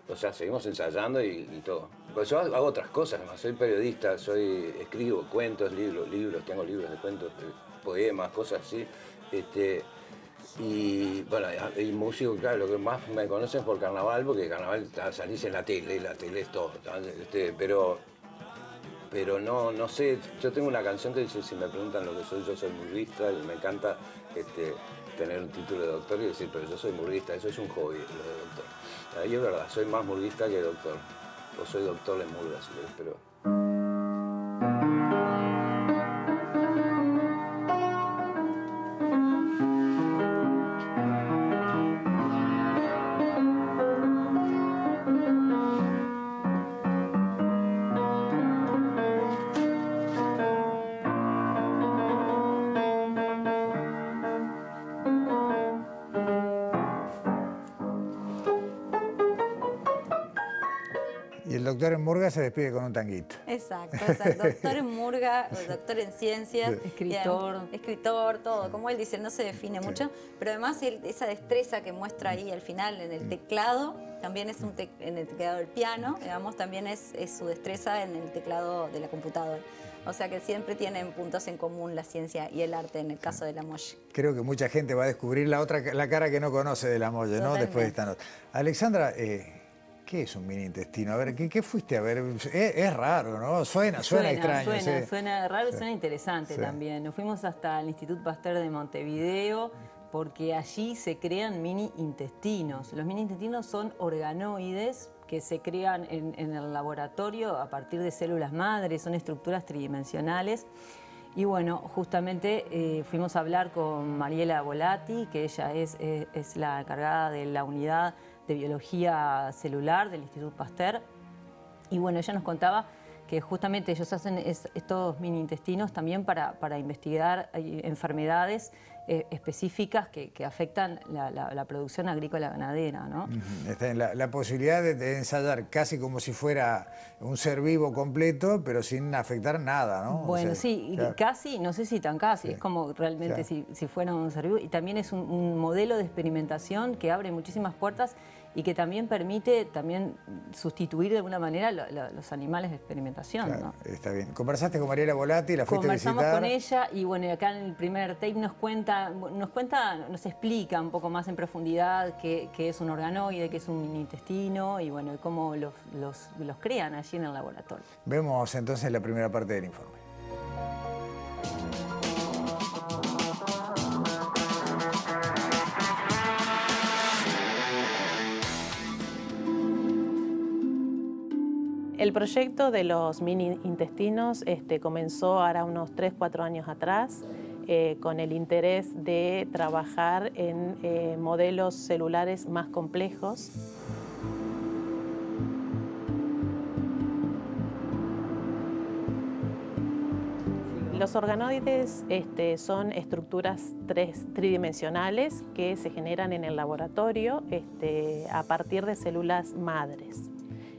o sea, seguimos ensayando y, todo. Pues yo hago otras cosas, además, soy periodista, soy, escribo cuentos, libros, libros, tengo libros de cuentos, poemas, cosas así, este, y bueno, y músico, claro, lo que más me conocen por carnaval, porque carnaval salís en la tele, la tele es todo. Este, pero pero no, no sé, yo tengo una canción que dice, si me preguntan lo que soy, yo soy murguista me encanta este, tener un título de doctor y decir, pero yo soy murguista, eso es un hobby, lo de doctor. Y es verdad, soy más murguista que doctor, o soy doctor de murga, si pero... doctor en Murga se despide con un tanguito. Exacto, doctor en Murga, doctor en ciencias, escritor, escritor, todo. Como él dice, no se define mucho, pero además esa destreza que muestra ahí al final en el teclado, también es un en el teclado del piano, digamos, también es, su destreza en el teclado de la computadora. O sea que siempre tienen puntos en común la ciencia y el arte en el caso de la Molle. Creo que mucha gente va a descubrir la otra la cara que no conoce de la Molle, ¿no? Después de esta nota. Alexandra, eh, ¿Qué es un mini intestino? A ver, ¿qué, fuiste a ver? Es, raro, ¿no? Suena, suena, extraño. Suena, suena raro y suena interesante también. Nos fuimos hasta el Instituto Pasteur de Montevideo porque allí se crean mini intestinos. Los mini intestinos son organoides que se crean en, el laboratorio a partir de células madres, son estructuras tridimensionales. Y bueno, justamente eh, fuimos a hablar con Mariela Volati, que ella es, es la encargada de la unidad de Biología Celular del Instituto Pasteur. Y bueno, ella nos contaba que justamente ellos hacen estos mini intestinos también para, para investigar eh, enfermedades eh, específicas que, afectan la, producción agrícola ganadera. ¿no? la, posibilidad de, ensayar casi como si fuera un ser vivo completo, pero sin afectar nada. ¿no? Bueno, sí, casi, no sé si tan casi, es como realmente si, fuera un ser vivo. Y también es un modelo de experimentación que abre muchísimas puertas y que también permite también sustituir de alguna manera los animales de experimentación. Está bien. ¿Conversaste con Mariela Volati? ¿La fuiste Conversamos con ella y bueno, acá en el primer tape nos cuenta, nos cuenta, nos explica un poco más en profundidad qué, es un organoide, qué es un mini intestino y bueno, cómo los, los, los crean allí en el laboratorio. Vemos entonces la primera parte del informe. El proyecto de los mini intestinos este, comenzó ahora unos 3-4 años atrás eh, con el interés de trabajar en eh, modelos celulares más complejos. Los organoides este, son estructuras tridimensionales que se generan en el laboratorio este, a partir de células madres.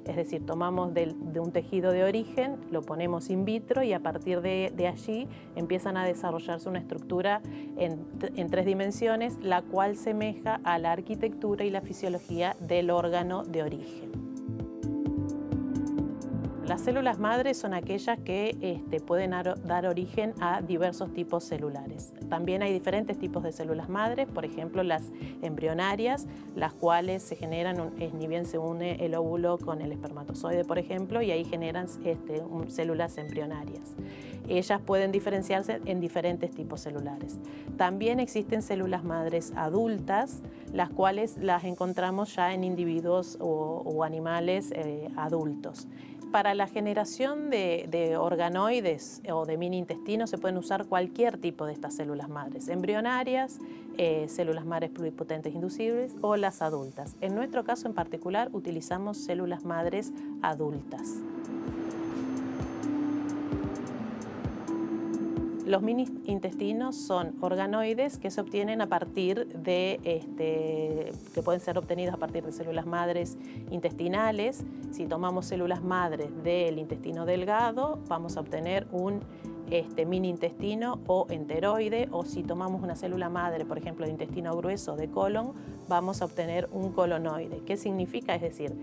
Es decir, tomamos de, un tejido de origen, lo ponemos in vitro y a partir de, allí empiezan a desarrollarse una estructura en, tres dimensiones, la cual semeja a la arquitectura y la fisiología del órgano de origen. Las células madres son aquellas que este, pueden dar origen a diversos tipos celulares. También hay diferentes tipos de células madres, por ejemplo las embrionarias, las cuales se generan, ni bien se une el óvulo con el espermatozoide, por ejemplo, y ahí generan este, células embrionarias. Ellas pueden diferenciarse en diferentes tipos celulares. También existen células madres adultas, las cuales las encontramos ya en individuos o, animales eh, adultos para la generación de, organoides o de mini intestinos se pueden usar cualquier tipo de estas células madres, embrionarias, eh, células madres pluripotentes inducibles o las adultas. En nuestro caso en particular utilizamos células madres adultas. Los mini intestinos son organoides que se obtienen a partir de, este, que pueden ser obtenidos a partir de células madres intestinales. Si tomamos células madres del intestino delgado, vamos a obtener un este, mini intestino o enteroide, o si tomamos una célula madre, por ejemplo, de intestino grueso de colon, vamos a obtener un colonoide. ¿Qué significa? Es decir,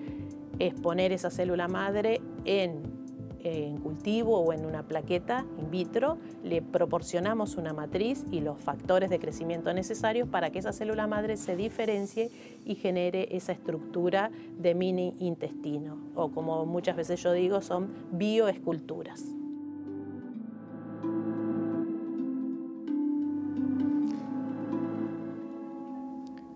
es poner esa célula madre en en cultivo o en una plaqueta in vitro, le proporcionamos una matriz y los factores de crecimiento necesarios para que esa célula madre se diferencie y genere esa estructura de mini intestino, o como muchas veces yo digo, son bioesculturas.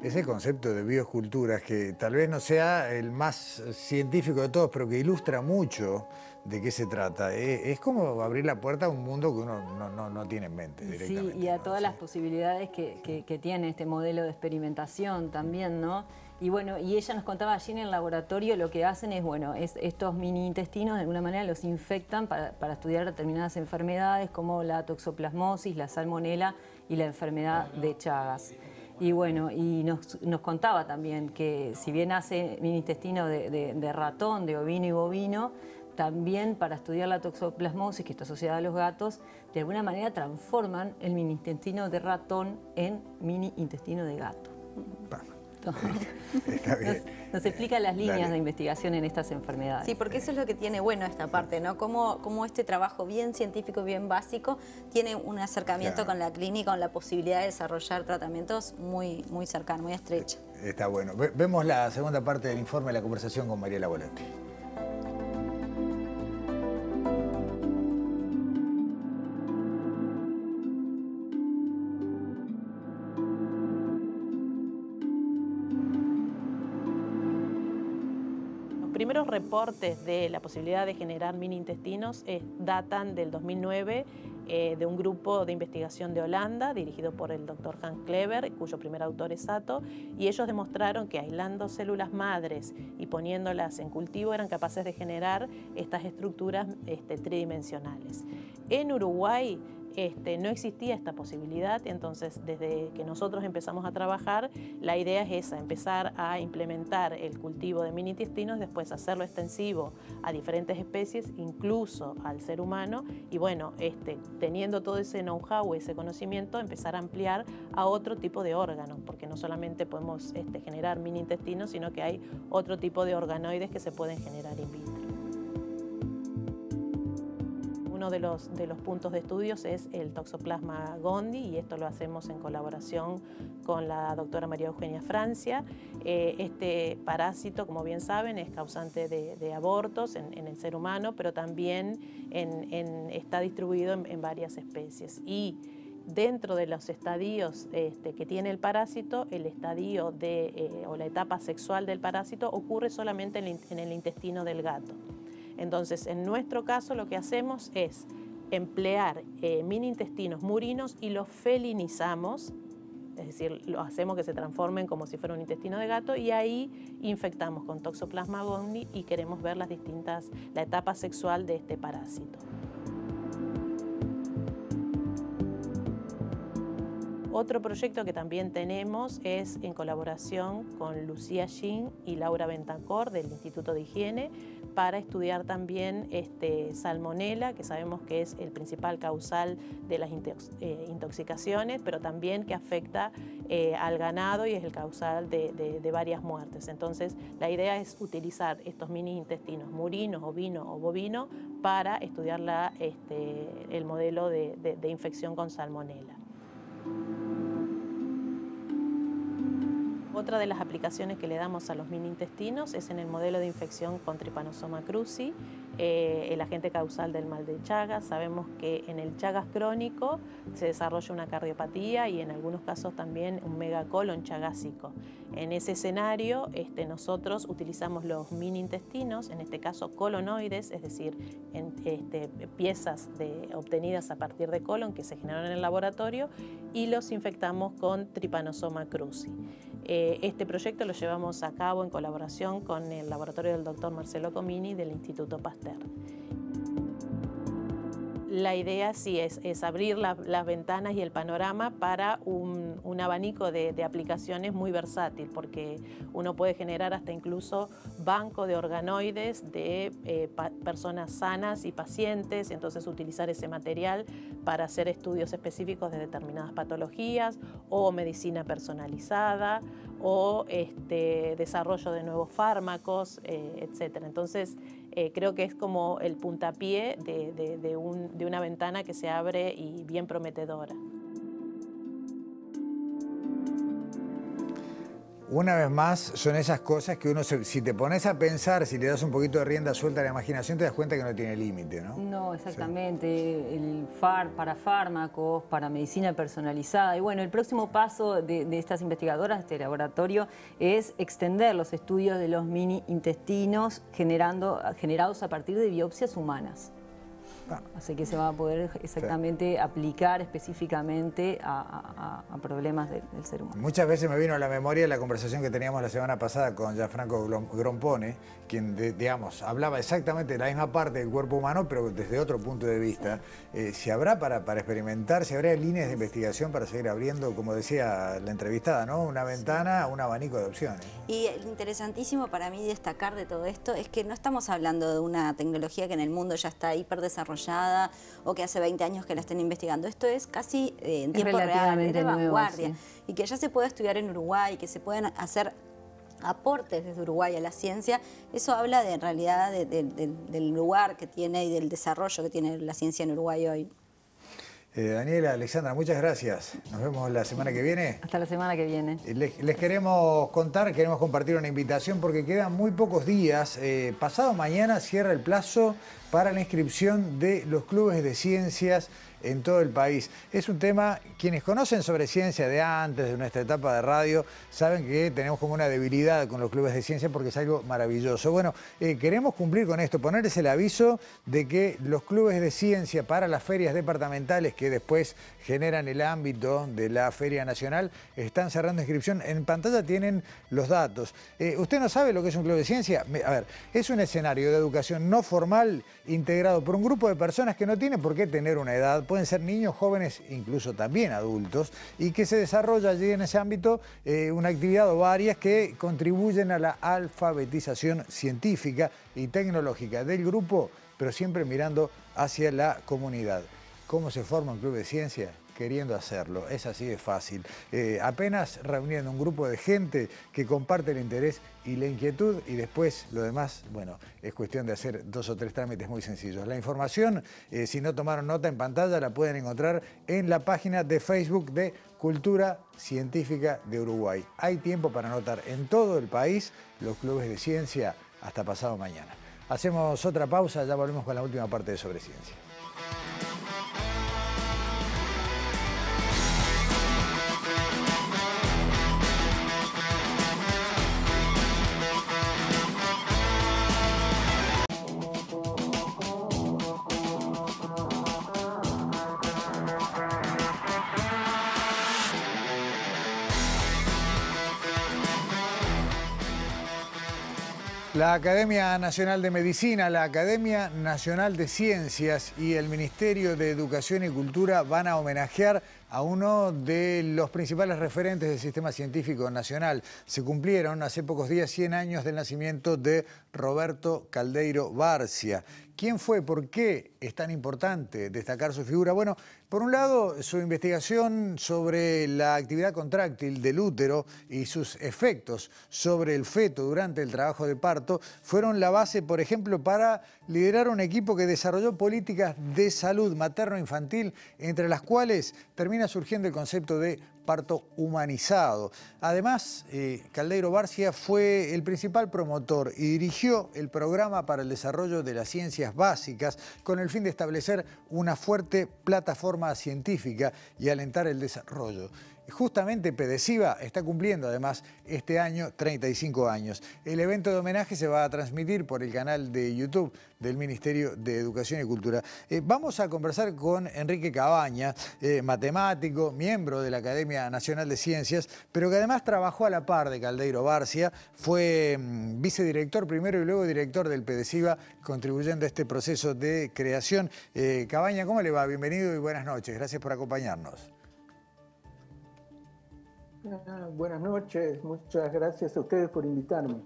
Ese concepto de bioesculturas, que tal vez no sea el más científico de todos, pero que ilustra mucho de qué se trata. Eh, es, como abrir la puerta a un mundo que uno no, tiene en mente directamente. Sí, y a todas las posibilidades que, tiene este modelo de experimentación también, ¿no? Y bueno, y ella nos contaba allí en el laboratorio lo que hacen es, bueno, estos mini intestinos de alguna manera los infectan para, para, estudiar determinadas enfermedades como la toxoplasmosis, la salmonela y la enfermedad de Chagas. Y bueno, y nos, contaba también que si bien hace mini intestino de ratón, de ovino y bovino, también para estudiar la toxoplasmosis que está asociada a los gatos, de alguna manera transforman el mini intestino de ratón en mini intestino de gato. Nos, explica las líneas de investigación en estas enfermedades. Sí, porque eso es lo que tiene bueno esta parte, ¿no? Cómo, este trabajo bien científico, bien básico, tiene un acercamiento con la clínica, con la posibilidad de desarrollar tratamientos muy, muy cercanos, muy estrechos. Está bueno. Vemos la segunda parte del informe de la conversación con Mariela Volante. Reportes de la posibilidad de generar mini intestinos eh, datan del 2009 eh, de un grupo de investigación de Holanda dirigido por el doctor Hans Kleber, cuyo primer autor es Sato, y ellos demostraron que aislando células madres y poniéndolas en cultivo eran capaces de generar estas estructuras este, tridimensionales. En Uruguay este, no existía esta posibilidad, entonces desde que nosotros empezamos a trabajar, la idea es esa, empezar a implementar el cultivo de mini intestinos, después hacerlo extensivo a diferentes especies, incluso al ser humano, y bueno, este, teniendo todo ese know-how, ese conocimiento, empezar a ampliar a otro tipo de órganos, porque no solamente podemos este, generar mini intestinos, sino que hay otro tipo de organoides que se pueden generar in vitro uno de los, de los puntos de estudios es el toxoplasma gondii y esto lo hacemos en colaboración con la doctora María Eugenia Francia. Eh, este parásito, como bien saben, es causante de, abortos en, el ser humano, pero también está distribuido en, varias especies. Y dentro de los estadios este, que tiene el parásito, el estadio de, eh, o la etapa sexual del parásito ocurre solamente en el intestino del gato. Entonces, en nuestro caso lo que hacemos es emplear eh, mini intestinos murinos y los felinizamos, es decir, lo hacemos que se transformen como si fuera un intestino de gato y ahí infectamos con Toxoplasma gondii y queremos ver las distintas, la etapa sexual de este parásito. Otro proyecto que también tenemos es en colaboración con Lucía Shin y Laura Bentancor del Instituto de Higiene para estudiar también este, salmonela, que sabemos que es el principal causal de las eh, intoxicaciones, pero también que afecta eh, al ganado y es el causal de, varias muertes. Entonces, la idea es utilizar estos mini intestinos murinos, ovinos o bovinos para estudiar este, el modelo de infección con salmonela. Otra de las aplicaciones que le damos a los mini intestinos es en el modelo de infección con Trypanosoma cruzi, eh, el agente causal del mal de Chagas. Sabemos que en el Chagas crónico se desarrolla una cardiopatía y en algunos casos también un megacolon chagásico. En ese escenario este, nosotros utilizamos los mini intestinos, en este caso colonoides, es decir, este, piezas obtenidas a partir de colon que se generaron en el laboratorio y los infectamos con Trypanosoma cruzi. Eh, este proyecto lo llevamos a cabo en colaboración con el laboratorio del doctor Marcelo Comini del Instituto Pasteur la idea sí es, abrir las ventanas y el panorama para un, abanico de, aplicaciones muy versátil, porque uno puede generar hasta incluso banco de organoides de eh, personas sanas y pacientes, entonces utilizar ese material para hacer estudios específicos de determinadas patologías o medicina personalizada o este, desarrollo de nuevos fármacos, eh, etc. Entonces, eh, creo que es como el puntapié de una ventana que se abre y bien prometedora. Una vez más, son esas cosas que uno, si te pones a pensar, si le das un poquito de rienda suelta a la imaginación, te das cuenta que no tiene límite, ¿no? No, exactamente. El FAR para fármacos, para medicina personalizada. Y bueno, el próximo paso de, estas investigadoras, de este laboratorio, es extender los estudios de los mini intestinos generando, generados a partir de biopsias humanas. Ah. Así que se va a poder exactamente aplicar específicamente a, problemas del ser humano. Muchas veces me vino a la memoria la conversación que teníamos la semana pasada con Gianfranco Grompone, quien, digamos, hablaba exactamente de la misma parte del cuerpo humano, pero desde otro punto de vista. Eh, si habrá para, para experimentar, si habrá líneas de investigación para seguir abriendo, como decía la entrevistada, ¿no? Una ventana, un abanico de opciones. Y interesantísimo para mí destacar de todo esto es que no estamos hablando de una tecnología que en el mundo ya está hiper desarrollada o que hace 20 años que la estén investigando. Esto es casi eh, en tiempo real, de vanguardia. Y que ya se puede estudiar en Uruguay, que se pueden hacer aportes desde Uruguay a la ciencia, eso habla de en realidad del lugar que tiene y del desarrollo que tiene la ciencia en Uruguay hoy. Eh, Daniela, Alexandra, muchas gracias. Nos vemos la semana que viene. Hasta la semana que viene. Eh, les, queremos contar, queremos compartir una invitación porque quedan muy pocos días. pasado mañana cierra el plazo para la inscripción de los clubes de ciencias en todo el país. Es un tema, quienes conocen sobre ciencia de antes, de nuestra etapa de radio, saben que tenemos como una debilidad con los clubes de ciencia porque es algo maravilloso. Bueno, eh, queremos cumplir con esto, ponerles el aviso de que los clubes de ciencia para las ferias departamentales que después generan el ámbito de la Feria Nacional están cerrando inscripción. En pantalla tienen los datos. Eh, ¿Usted no sabe lo que es un club de ciencia? A ver, es un escenario de educación no formal integrado por un grupo de personas que no tienen por qué tener una edad, pueden ser niños, jóvenes, incluso también adultos, y que se desarrolla allí en ese ámbito eh, una actividad o varias que contribuyen a la alfabetización científica y tecnológica del grupo, pero siempre mirando hacia la comunidad. ¿Cómo se forma un club de ciencia? Queriendo hacerlo. Es así de fácil. Eh, apenas reuniendo un grupo de gente que comparte el interés y la inquietud y después lo demás, bueno, es cuestión de hacer dos o tres trámites muy sencillos. La información, eh, si no tomaron nota en pantalla, la pueden encontrar en la página de Facebook de Cultura Científica de Uruguay. Hay tiempo para anotar en todo el país los clubes de ciencia hasta pasado mañana. Hacemos otra pausa, ya volvemos con la última parte de Sobre Ciencia. La Academia Nacional de Medicina, la Academia Nacional de Ciencias y el Ministerio de Educación y Cultura van a homenajear a uno de los principales referentes del sistema científico nacional. Se cumplieron hace pocos días 100 años del nacimiento de Roberto Caldeiro Barcia. ¿Quién fue? ¿Por qué es tan importante destacar su figura? Bueno, por un lado, su investigación sobre la actividad contráctil del útero y sus efectos sobre el feto durante el trabajo de parto fueron la base, por ejemplo, para liderar un equipo que desarrolló políticas de salud materno-infantil, entre las cuales surgiendo el concepto de parto humanizado. Además, eh, Caldeiro Barcia fue el principal promotor y dirigió el programa para el desarrollo de las ciencias básicas con el fin de establecer una fuerte plataforma científica y alentar el desarrollo. Justamente Pedesiva está cumpliendo además este año 35 años. El evento de homenaje se va a transmitir por el canal de YouTube del Ministerio de Educación y Cultura. Eh, vamos a conversar con Enrique Cabaña, eh, matemático, miembro de la Academia Nacional de Ciencias, pero que además trabajó a la par de Caldeiro Barcia, fue mm, vicedirector primero y luego director del Pedesiva, contribuyendo a este proceso de creación. Eh, Cabaña, ¿cómo le va? Bienvenido y buenas noches. Gracias por acompañarnos. Ah, buenas noches, muchas gracias a ustedes por invitarme.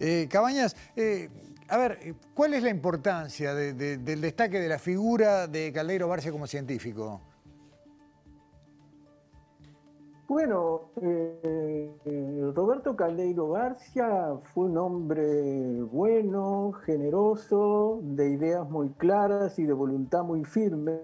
Eh, Cabañas, eh, a ver, ¿cuál es la importancia del destaque de la figura de Caldeiro Barcia como científico? Bueno, eh, Roberto Caldeiro García fue un hombre bueno, generoso, de ideas muy claras y de voluntad muy firme,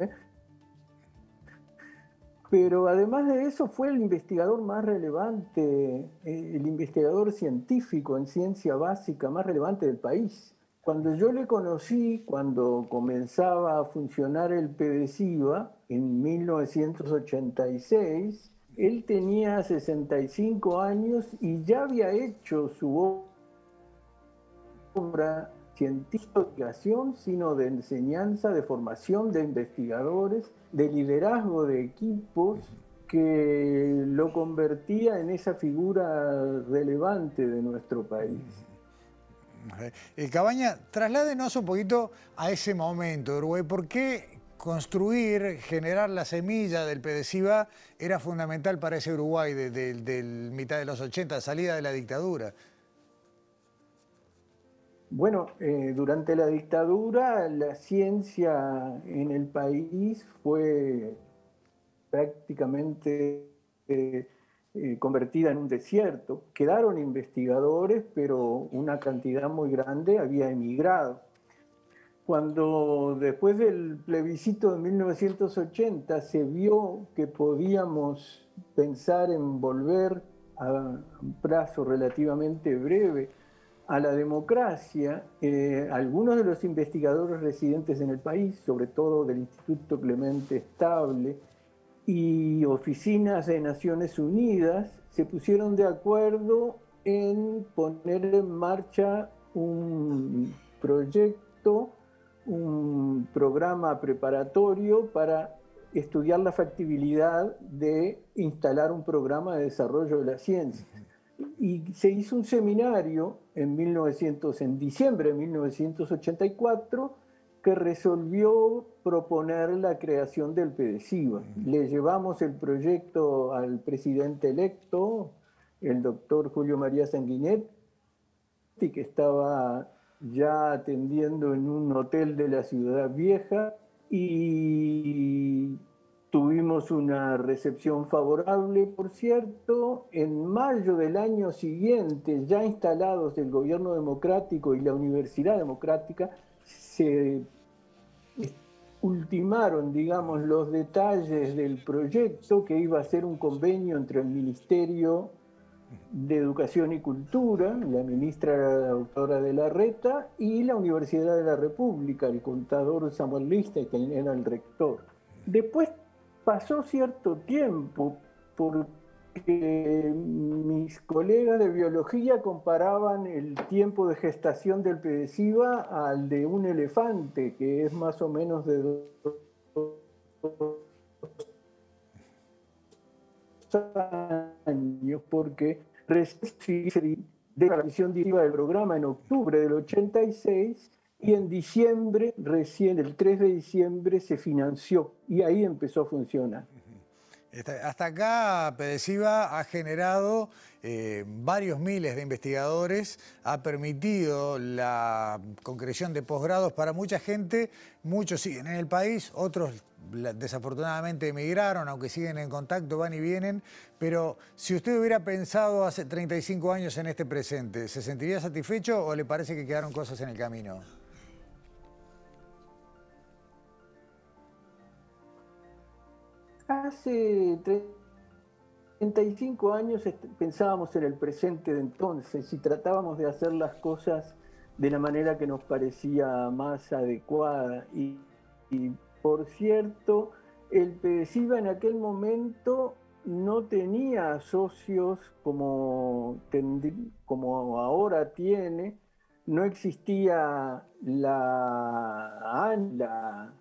pero además de eso fue el investigador más relevante, eh, el investigador científico en ciencia básica más relevante del país. Cuando yo le conocí, cuando comenzaba a funcionar el PDCIVA en 1986, él tenía 65 años y ya había hecho su obra científica, sino de enseñanza, de formación de investigadores de liderazgo de equipos que lo convertía en esa figura relevante de nuestro país. Eh, Cabaña, trasládenos un poquito a ese momento, Uruguay. ¿Por qué construir, generar la semilla del PDCIVA era fundamental para ese Uruguay de, mitad de los 80, salida de la dictadura? Bueno, eh, durante la dictadura la ciencia en el país fue prácticamente eh, eh, convertida en un desierto. Quedaron investigadores, pero una cantidad muy grande había emigrado. Cuando después del plebiscito de 1980 se vio que podíamos pensar en volver a un plazo relativamente breve a la democracia, eh, algunos de los investigadores residentes en el país, sobre todo del Instituto Clemente Estable y oficinas de Naciones Unidas, se pusieron de acuerdo en poner en marcha un proyecto, un programa preparatorio para estudiar la factibilidad de instalar un programa de desarrollo de la ciencia y se hizo un seminario en, 1900, en diciembre de 1984 que resolvió proponer la creación del PDCIVA. Le llevamos el proyecto al presidente electo, el doctor Julio María Sanguinetti, que estaba ya atendiendo en un hotel de la ciudad vieja, y Tuvimos una recepción favorable, por cierto. En mayo del año siguiente, ya instalados el gobierno democrático y la Universidad Democrática, se ultimaron, digamos, los detalles del proyecto que iba a ser un convenio entre el Ministerio de Educación y Cultura, la ministra la doctora de la Reta, y la Universidad de la República, el contador Samuel Lista, quien era el rector. Después pasó cierto tiempo porque mis colegas de biología comparaban el tiempo de gestación del pedesiva al de un elefante, que es más o menos de dos años, porque recién de la visión directiva del programa en octubre del 86 y en diciembre, recién el 3 de diciembre, se financió y ahí empezó a funcionar. Hasta acá Pedesiva ha generado eh, varios miles de investigadores, ha permitido la concreción de posgrados para mucha gente, muchos siguen en el país, otros desafortunadamente emigraron, aunque siguen en contacto, van y vienen, pero si usted hubiera pensado hace 35 años en este presente, ¿se sentiría satisfecho o le parece que quedaron cosas en el camino? Hace 35 años pensábamos en el presente de entonces y tratábamos de hacer las cosas de la manera que nos parecía más adecuada. Y, por cierto, el PDCIVA en aquel momento no tenía socios como, como ahora tiene, no existía la ANLA.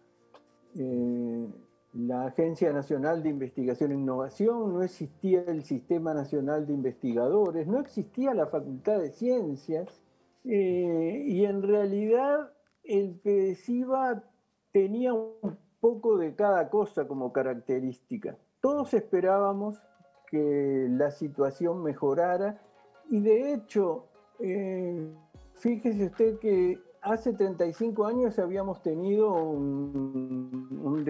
Eh, la Agencia Nacional de Investigación e Innovación, no existía el Sistema Nacional de Investigadores, no existía la Facultad de Ciencias eh, y en realidad el PESIVA tenía un poco de cada cosa como característica. Todos esperábamos que la situación mejorara y de hecho, eh, fíjese usted que hace 35 años habíamos tenido un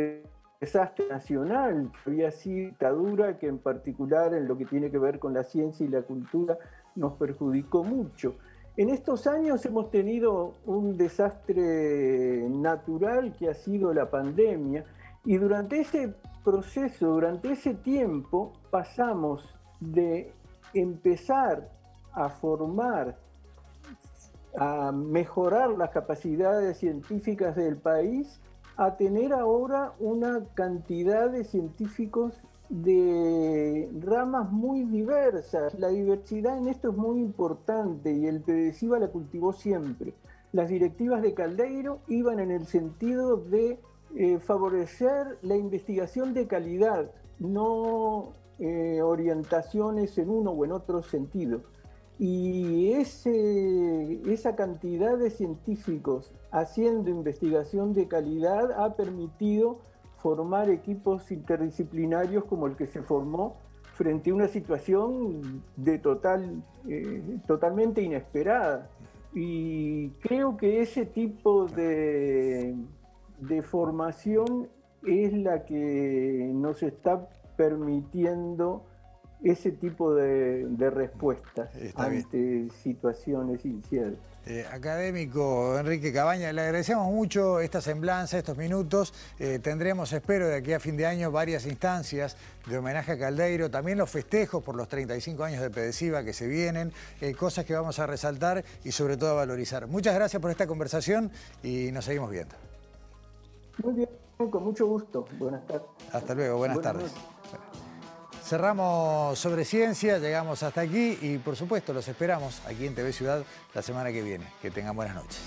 desastre nacional, había sido dictadura que en particular en lo que tiene que ver con la ciencia y la cultura nos perjudicó mucho. En estos años hemos tenido un desastre natural que ha sido la pandemia y durante ese proceso, durante ese tiempo, pasamos de empezar a formar, a mejorar las capacidades científicas del país, a tener ahora una cantidad de científicos de ramas muy diversas. La diversidad en esto es muy importante y el PDCIVA la cultivó siempre. Las directivas de Caldeiro iban en el sentido de eh, favorecer la investigación de calidad, no eh, orientaciones en uno o en otro sentido. Y esa cantidad de científicos haciendo investigación de calidad ha permitido formar equipos interdisciplinarios como el que se formó frente a una situación de total, eh, totalmente inesperada. Y creo que ese tipo de, de formación es la que nos está permitiendo ese tipo de, respuestas ante situaciones inciertas. Eh, académico Enrique Cabaña, le agradecemos mucho esta semblanza, estos minutos. Eh, tendremos, espero, de aquí a fin de año varias instancias de homenaje a Caldeiro, también los festejos por los 35 años de Pedesiva que se vienen, eh, cosas que vamos a resaltar y sobre todo a valorizar. Muchas gracias por esta conversación y nos seguimos viendo. Muy bien, con mucho gusto. Buenas tardes. Hasta luego, buenas, tardes. Cerramos sobre ciencia, llegamos hasta aquí y por supuesto los esperamos aquí en TV Ciudad la semana que viene. Que tengan buenas noches.